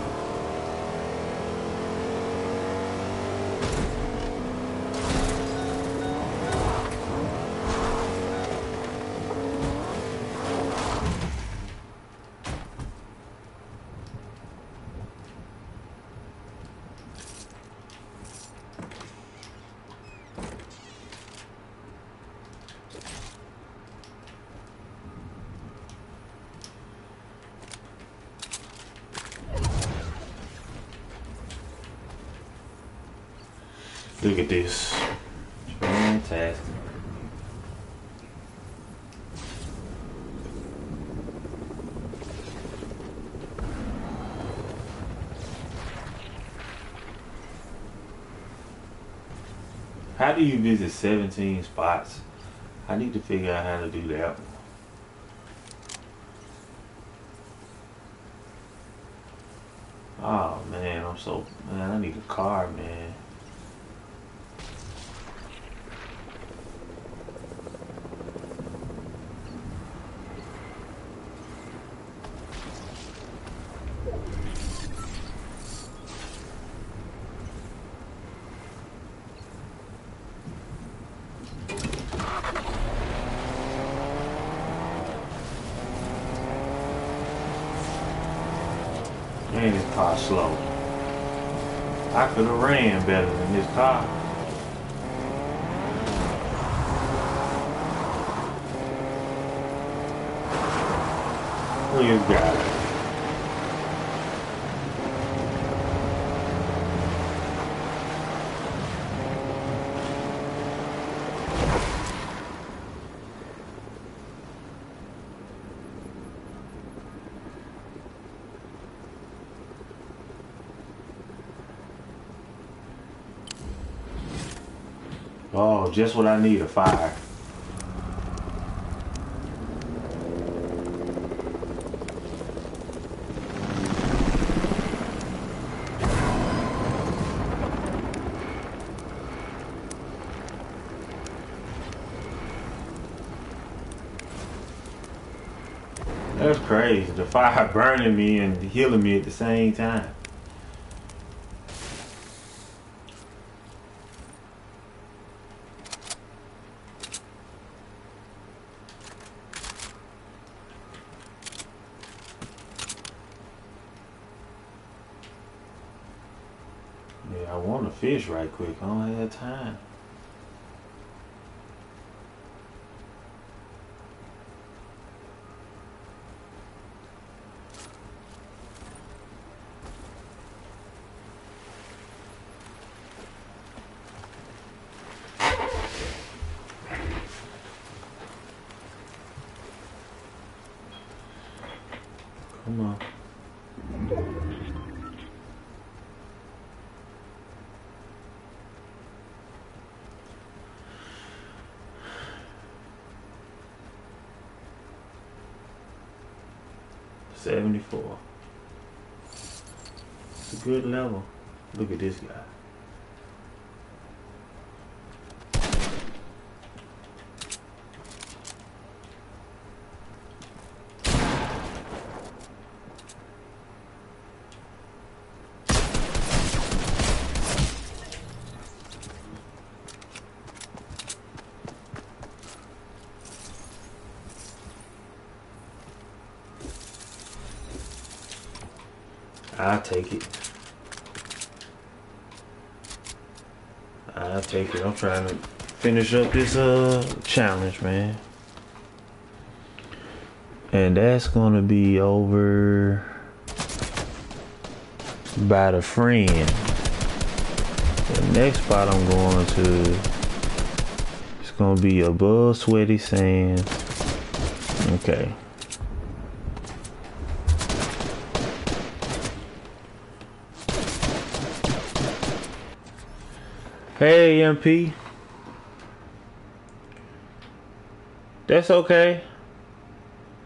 S2: Look at this. Fantastic. How do you visit 17 spots? I need to figure out how to do that. Oh man, I'm so man, I need a car. Man, just what I need, a fire. That's crazy. The fire burning me and healing me at the same time. Fish right quick. I don't have time. Come on. Seventy-four. It's a good level. Look at this guy. I'll take it. I'll take it. I'm trying to finish up this uh challenge, man. And that's gonna be over by the friend. The next spot I'm going to it's gonna be above sweaty sands. Okay. Hey, MP. That's okay.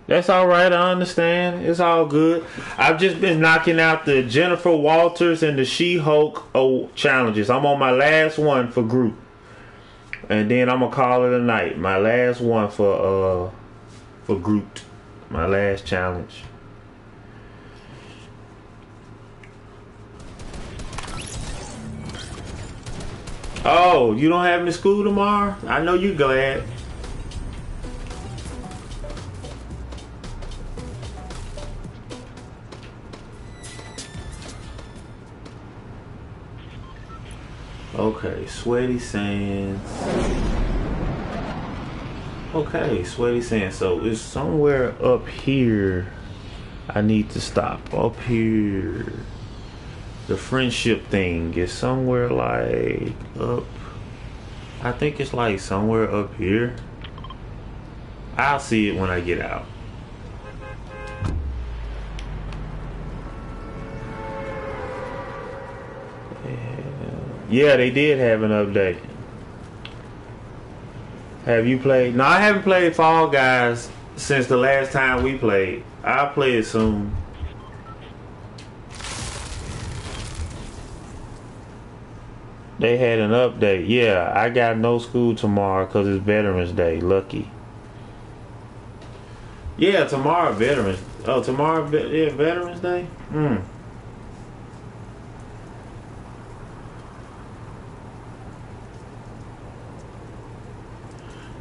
S2: That's all right. I understand. It's all good. I've just been knocking out the Jennifer Walters and the She-Hulk oh, challenges. I'm on my last one for Groot, and then I'm gonna call it a night. My last one for uh for Groot. My last challenge. Oh, you don't have any school tomorrow? I know you glad. Okay, sweaty sands. Okay, sweaty sands. So it's somewhere up here. I need to stop up here. The friendship thing is somewhere like up. I think it's like somewhere up here. I'll see it when I get out. Yeah, they did have an update. Have you played? No, I haven't played Fall Guys since the last time we played. I'll play it soon. They had an update. Yeah, I got no school tomorrow because it's Veterans Day. Lucky. Yeah, tomorrow Veterans. Oh, tomorrow yeah, Veterans Day. Hmm.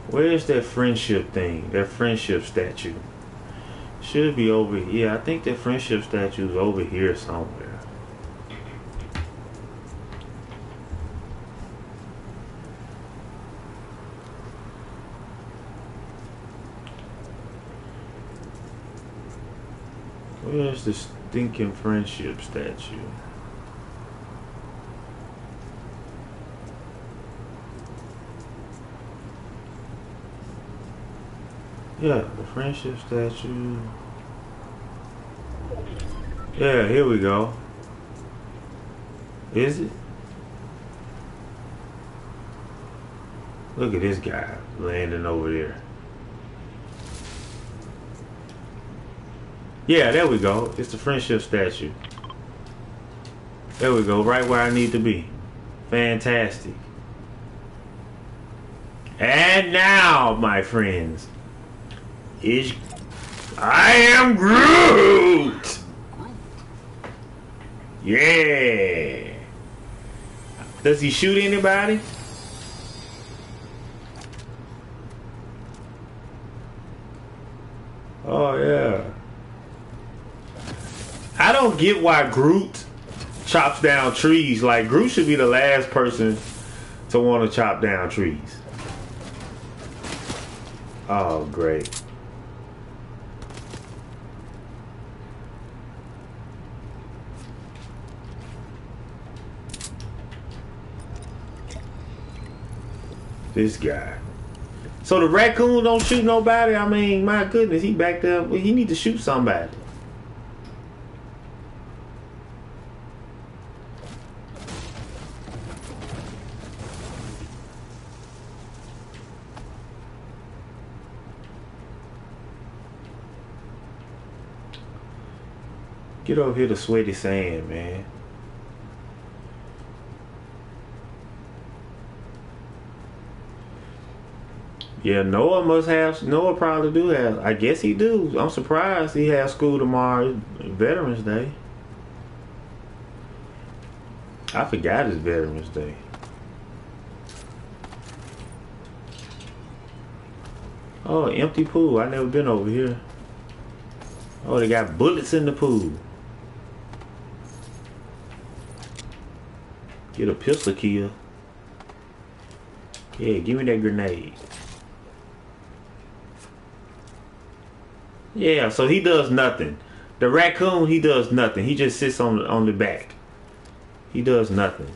S2: Where's that friendship thing? That friendship statue. Should be over here. Yeah, I think that friendship statue is over here somewhere. Where's the stinking friendship statue? Yeah, the friendship statue. Yeah, here we go. Is it? Look at this guy landing over there. Yeah, there we go. It's the friendship statue. There we go, right where I need to be. Fantastic. And now, my friends, is I am Groot. Yeah. Does he shoot anybody? Oh yeah. I don't get why Groot chops down trees. Like Groot should be the last person to want to chop down trees. Oh, great. This guy. So the raccoon don't shoot nobody? I mean, my goodness, he backed up. He need to shoot somebody. Get over here to sweaty sand, man. Yeah, Noah must have. Noah probably do have. I guess he do. I'm surprised he has school tomorrow, Veterans Day. I forgot it's Veterans Day. Oh, empty pool. I never been over here. Oh, they got bullets in the pool. Get a pistol kill. Yeah, give me that grenade. Yeah, so he does nothing. The raccoon, he does nothing. He just sits on on the back. He does nothing.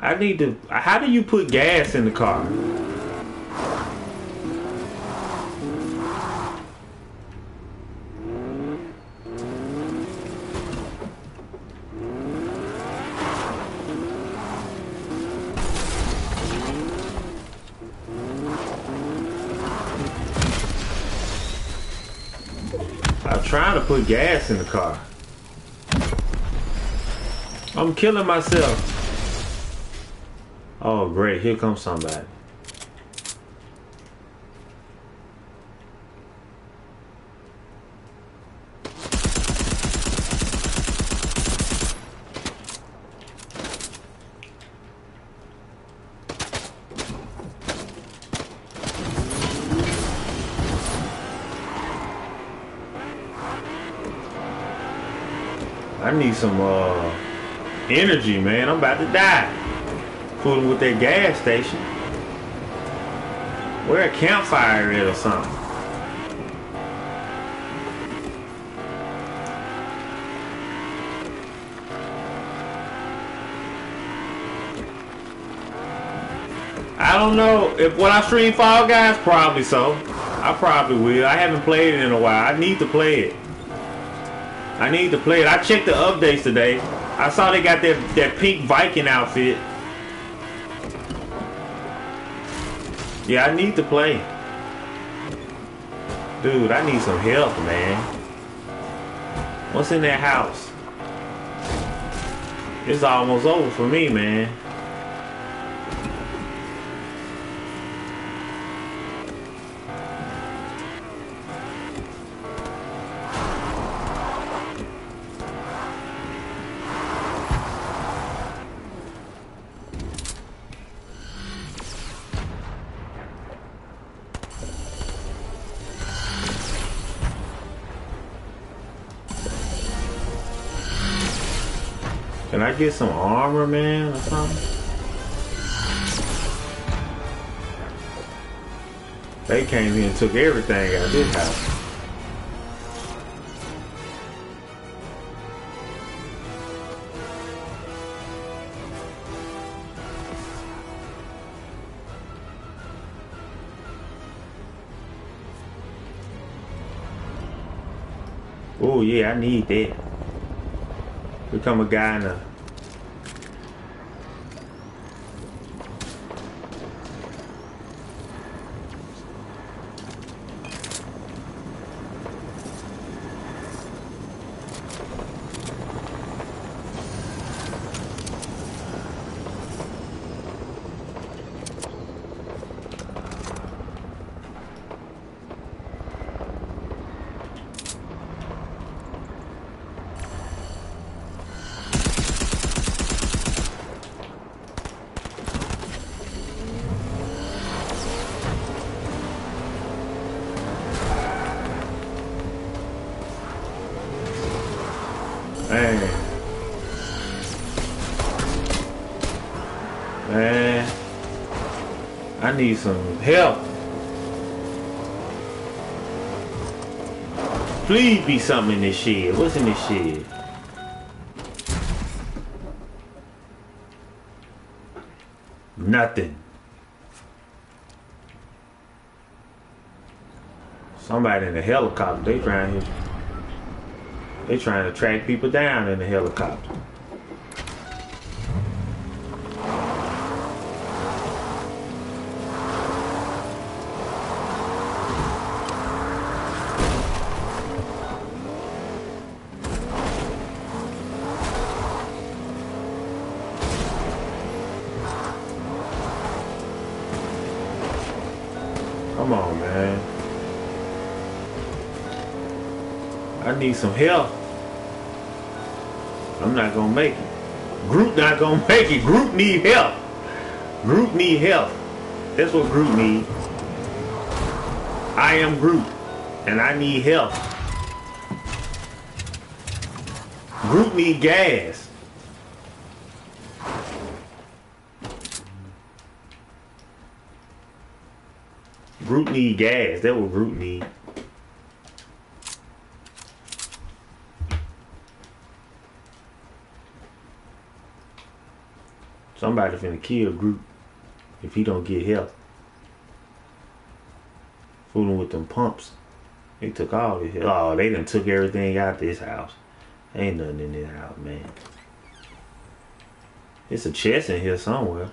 S2: I need to. How do you put gas in the car? I'm trying to gas in the car. I'm killing myself. Oh, great. Here comes somebody. Need some uh, energy, man. I'm about to die. Fooling with that gas station. Where a campfire at or something. I don't know if when I stream Fall Guys, probably so. I probably will. I haven't played it in a while. I need to play it. I need to play it. I checked the updates today. I saw they got that that pink Viking outfit. Yeah, I need to play. Dude, I need some help, man. What's in that house? It's almost over for me, man. I get some armor, man, or something? They came here and took everything out of this house. Oh yeah, I need that. Become a guy in a I need some help. Please be something in this shed. What's in this shed? Nothing. Somebody in a helicopter. They trying to they trying to track people down in the helicopter. Come on, man. I need some help. I'm not gonna make it. Groot not gonna make it. Groot need help. Groot need help. That's what Groot need. I am Groot, and I need help. Groot need gas. Groot need gas. That what Groot need. Somebody finna kill Groot if he don't get help. Fooling with them pumps. They took all this. Oh, they done took everything out of this house. Ain't nothing in this house, man. It's a chest in here somewhere.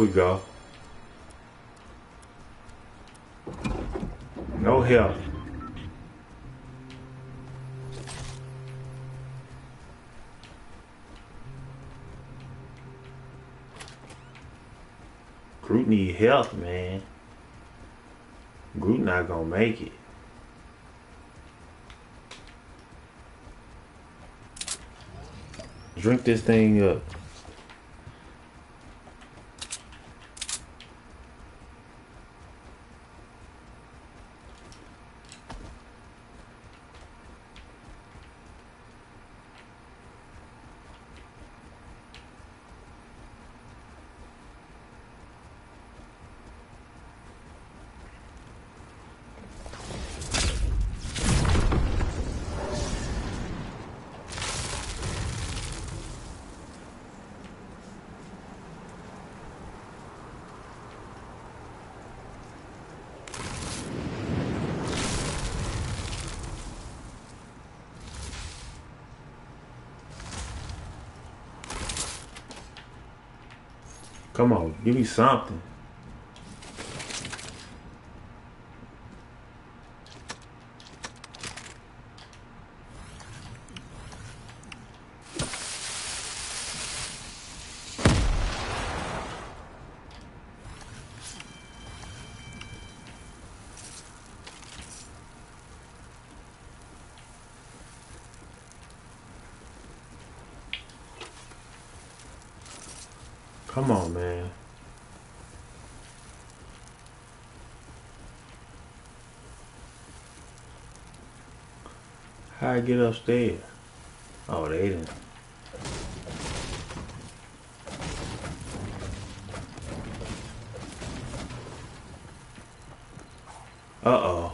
S2: We go. No help. Groot need help, man. Groot not gonna make it. Drink this thing up. Come on, give me something. Come on, I get upstairs? Oh, they didn't. Uh-oh.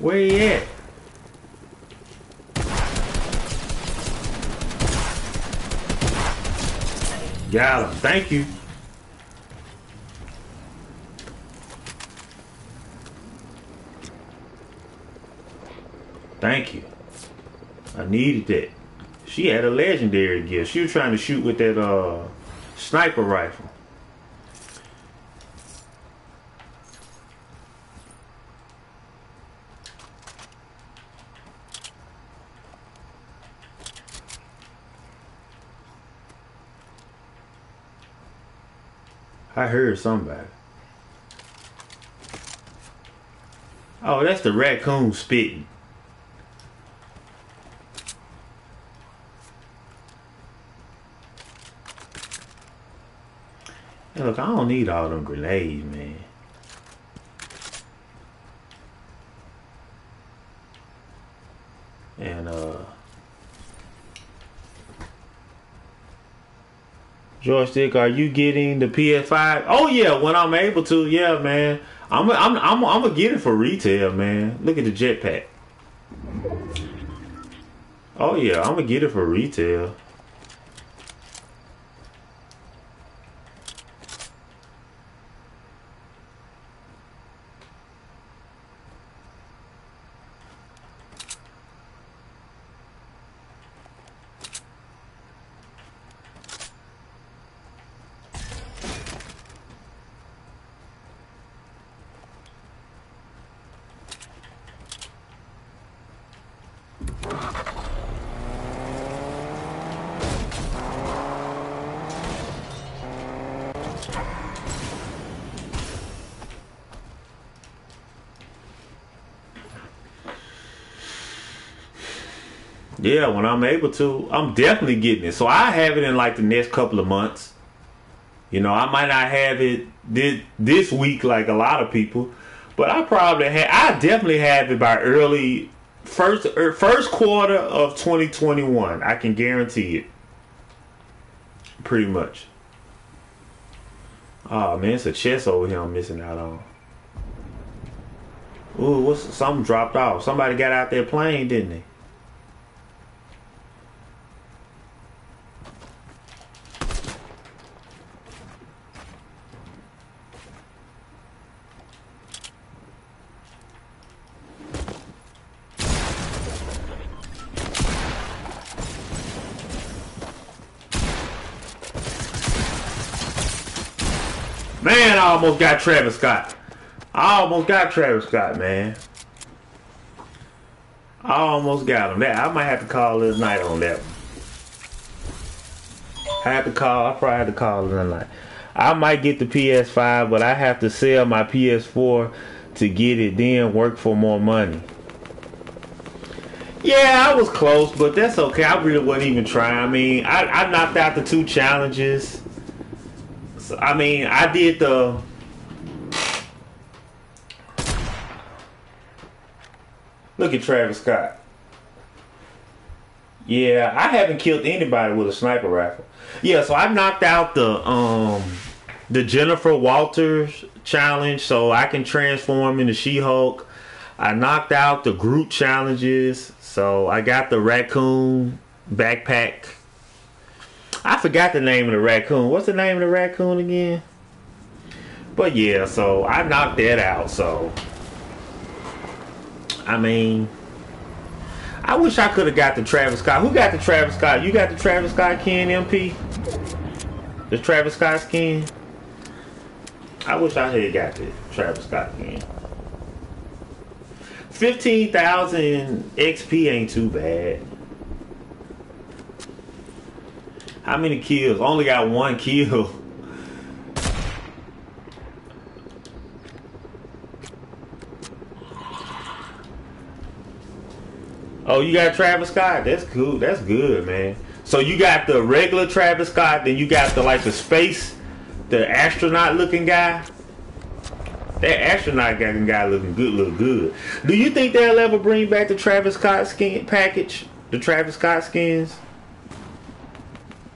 S2: Where he at? Got him. Thank you. Thank you. I needed that. She had a legendary gift. She was trying to shoot with that uh sniper rifle. I heard somebody. Oh, that's the raccoon spitting. Hey, look, I don't need all them grenades, man. And uh Joystick, are you getting the PS5? Oh yeah, when I'm able to, yeah, man. I'm I'm I'm I'm gonna get it for retail, man. Look at the jetpack. Oh yeah, I'm gonna get it for retail. Yeah, when I'm able to, I'm definitely getting it. So I have it in like the next couple of months. You know, I might not have it this this week like a lot of people, but I probably have. I definitely have it by early first er, first quarter of 2021. I can guarantee it. Pretty much. Oh man, it's a chest over here I'm missing out on. Ooh, what's something dropped off? Somebody got out there playing, didn't they? Man, I almost got Travis Scott. I almost got Travis Scott, man. I almost got him. That I might have to call this night on that one. I have to call. I probably have to call it night. I might get the PS5, but I have to sell my PS4 to get it. Then work for more money. Yeah, I was close, but that's okay. I really wasn't even trying. I mean, I, I knocked out the two challenges. So, I mean, I did the. Look at Travis Scott. Yeah, I haven't killed anybody with a sniper rifle. Yeah, so I knocked out the um the Jennifer Walters challenge, so I can transform into She-Hulk. I knocked out the Groot challenges, so I got the raccoon backpack I forgot the name of the raccoon. What's the name of the raccoon again? But yeah, so I knocked that out. So I mean, I wish I could have got the Travis Scott. Who got the Travis Scott? You got the Travis Scott Ken MP? The Travis Scott skin? I wish I had got the Travis Scott skin. 15,000 XP ain't too bad. How many kills? Only got one kill. Oh, you got Travis Scott? That's cool. That's good, man. So you got the regular Travis Scott, then you got the like the space, the astronaut looking guy. That astronaut looking guy looking good, look good. Do you think they'll ever bring back the Travis Scott skin package? The Travis Scott skins?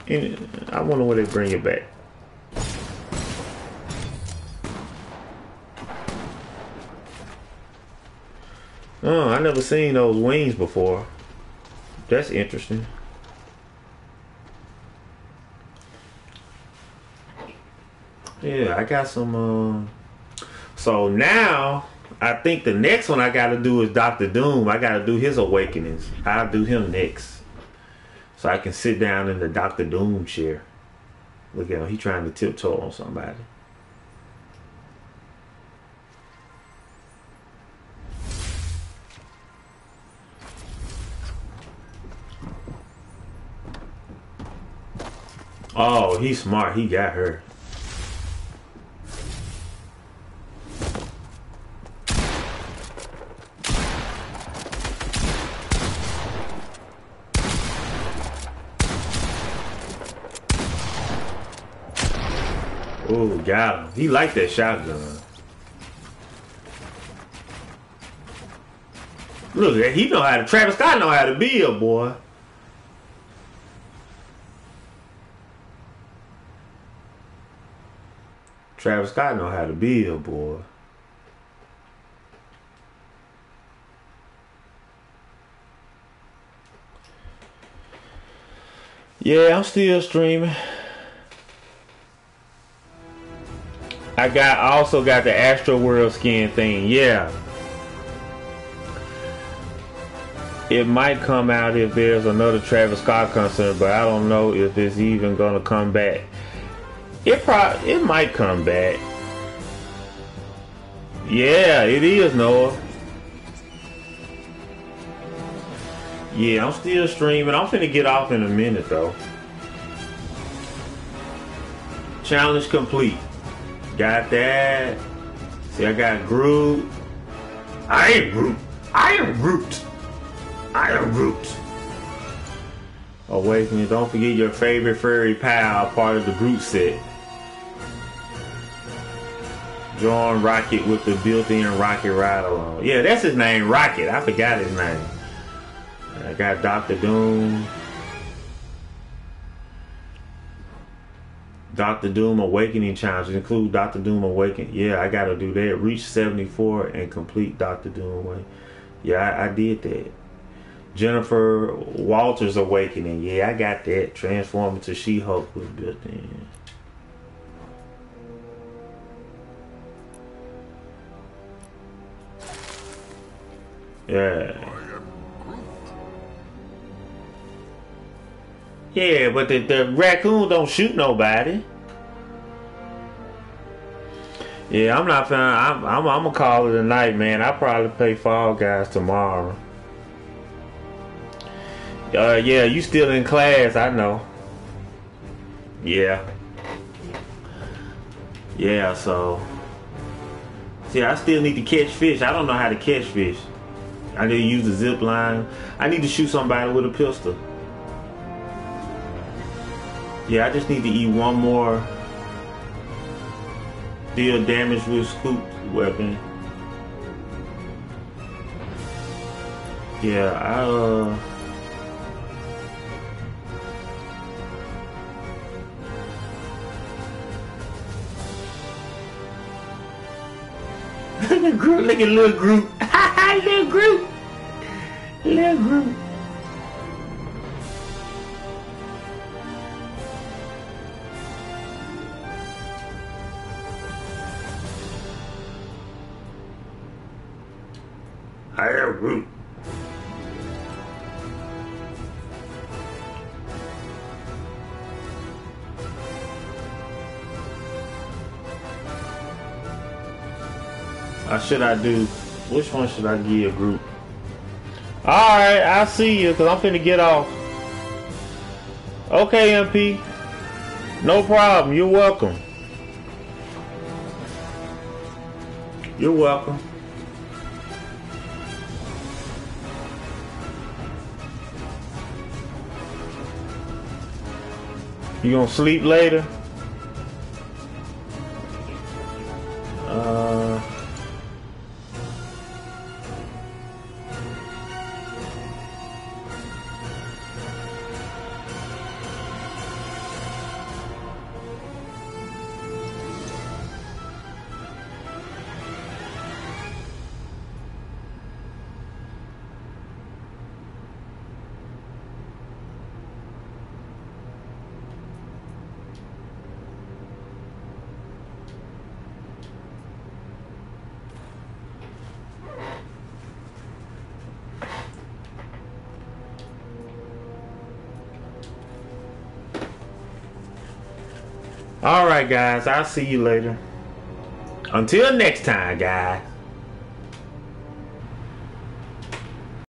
S2: And I wonder where they bring it back. Oh, I never seen those wings before. That's interesting. Yeah, I got some. Uh... So now I think the next one I got to do is Doctor Doom. I got to do his awakenings. I'll do him next. So I can sit down in the Doctor Doom chair. Look at him. He trying to tiptoe on somebody. Oh, he's smart. He got her. Oh, got him. He liked that shotgun. Look, he know how to. Travis Scott know how to be a boy. Travis Scott know how to build, boy. Yeah, I'm still streaming. I got also got the Astro World skin thing. Yeah. It might come out if there's another Travis Scott concert, but I don't know if it's even gonna come back. It pro it might come back. Yeah, it is Noah. Yeah, I'm still streaming. I'm finna get off in a minute though. Challenge complete. Got that. See, I got Groot. I ain't Groot. I am Groot. I am Groot. Awakening. Don't forget your favorite furry pal, part of the Groot set. Join Rocket with the built-in Rocket ride along. Yeah, that's his name, Rocket. I forgot his name. I got Doctor Doom. Doctor Doom Awakening Challenge include Doctor Doom Awakening. Yeah, I gotta do that. Reach 74 and complete Doctor Doom. Yeah, I, I did that. Jennifer Walters Awakening. Yeah, I got that. Transform into She-Hulk was built in. Yeah. Yeah, but the, the raccoon don't shoot nobody. Yeah, I'm not finna. I'm, I'm, I'm gonna call it a night, man. I probably play Fall Guys tomorrow. Uh, yeah, you still in class? I know. Yeah. Yeah, so. See, I still need to catch fish. I don't know how to catch fish. I need to use the zip line. I need to shoot somebody with a pistol. Yeah, I just need to eat one more deal damage with scoop weapon. Yeah, I uh Groot, look at little Groot. little Groot. I am Groot. Or should I do? Which one should I give Groot? All right, I see you, cause I'm finna get off. Okay, MP. No problem. You're welcome. You're welcome. You gonna sleep later? Uh. Guys. I'll see you later. Until next time, guys.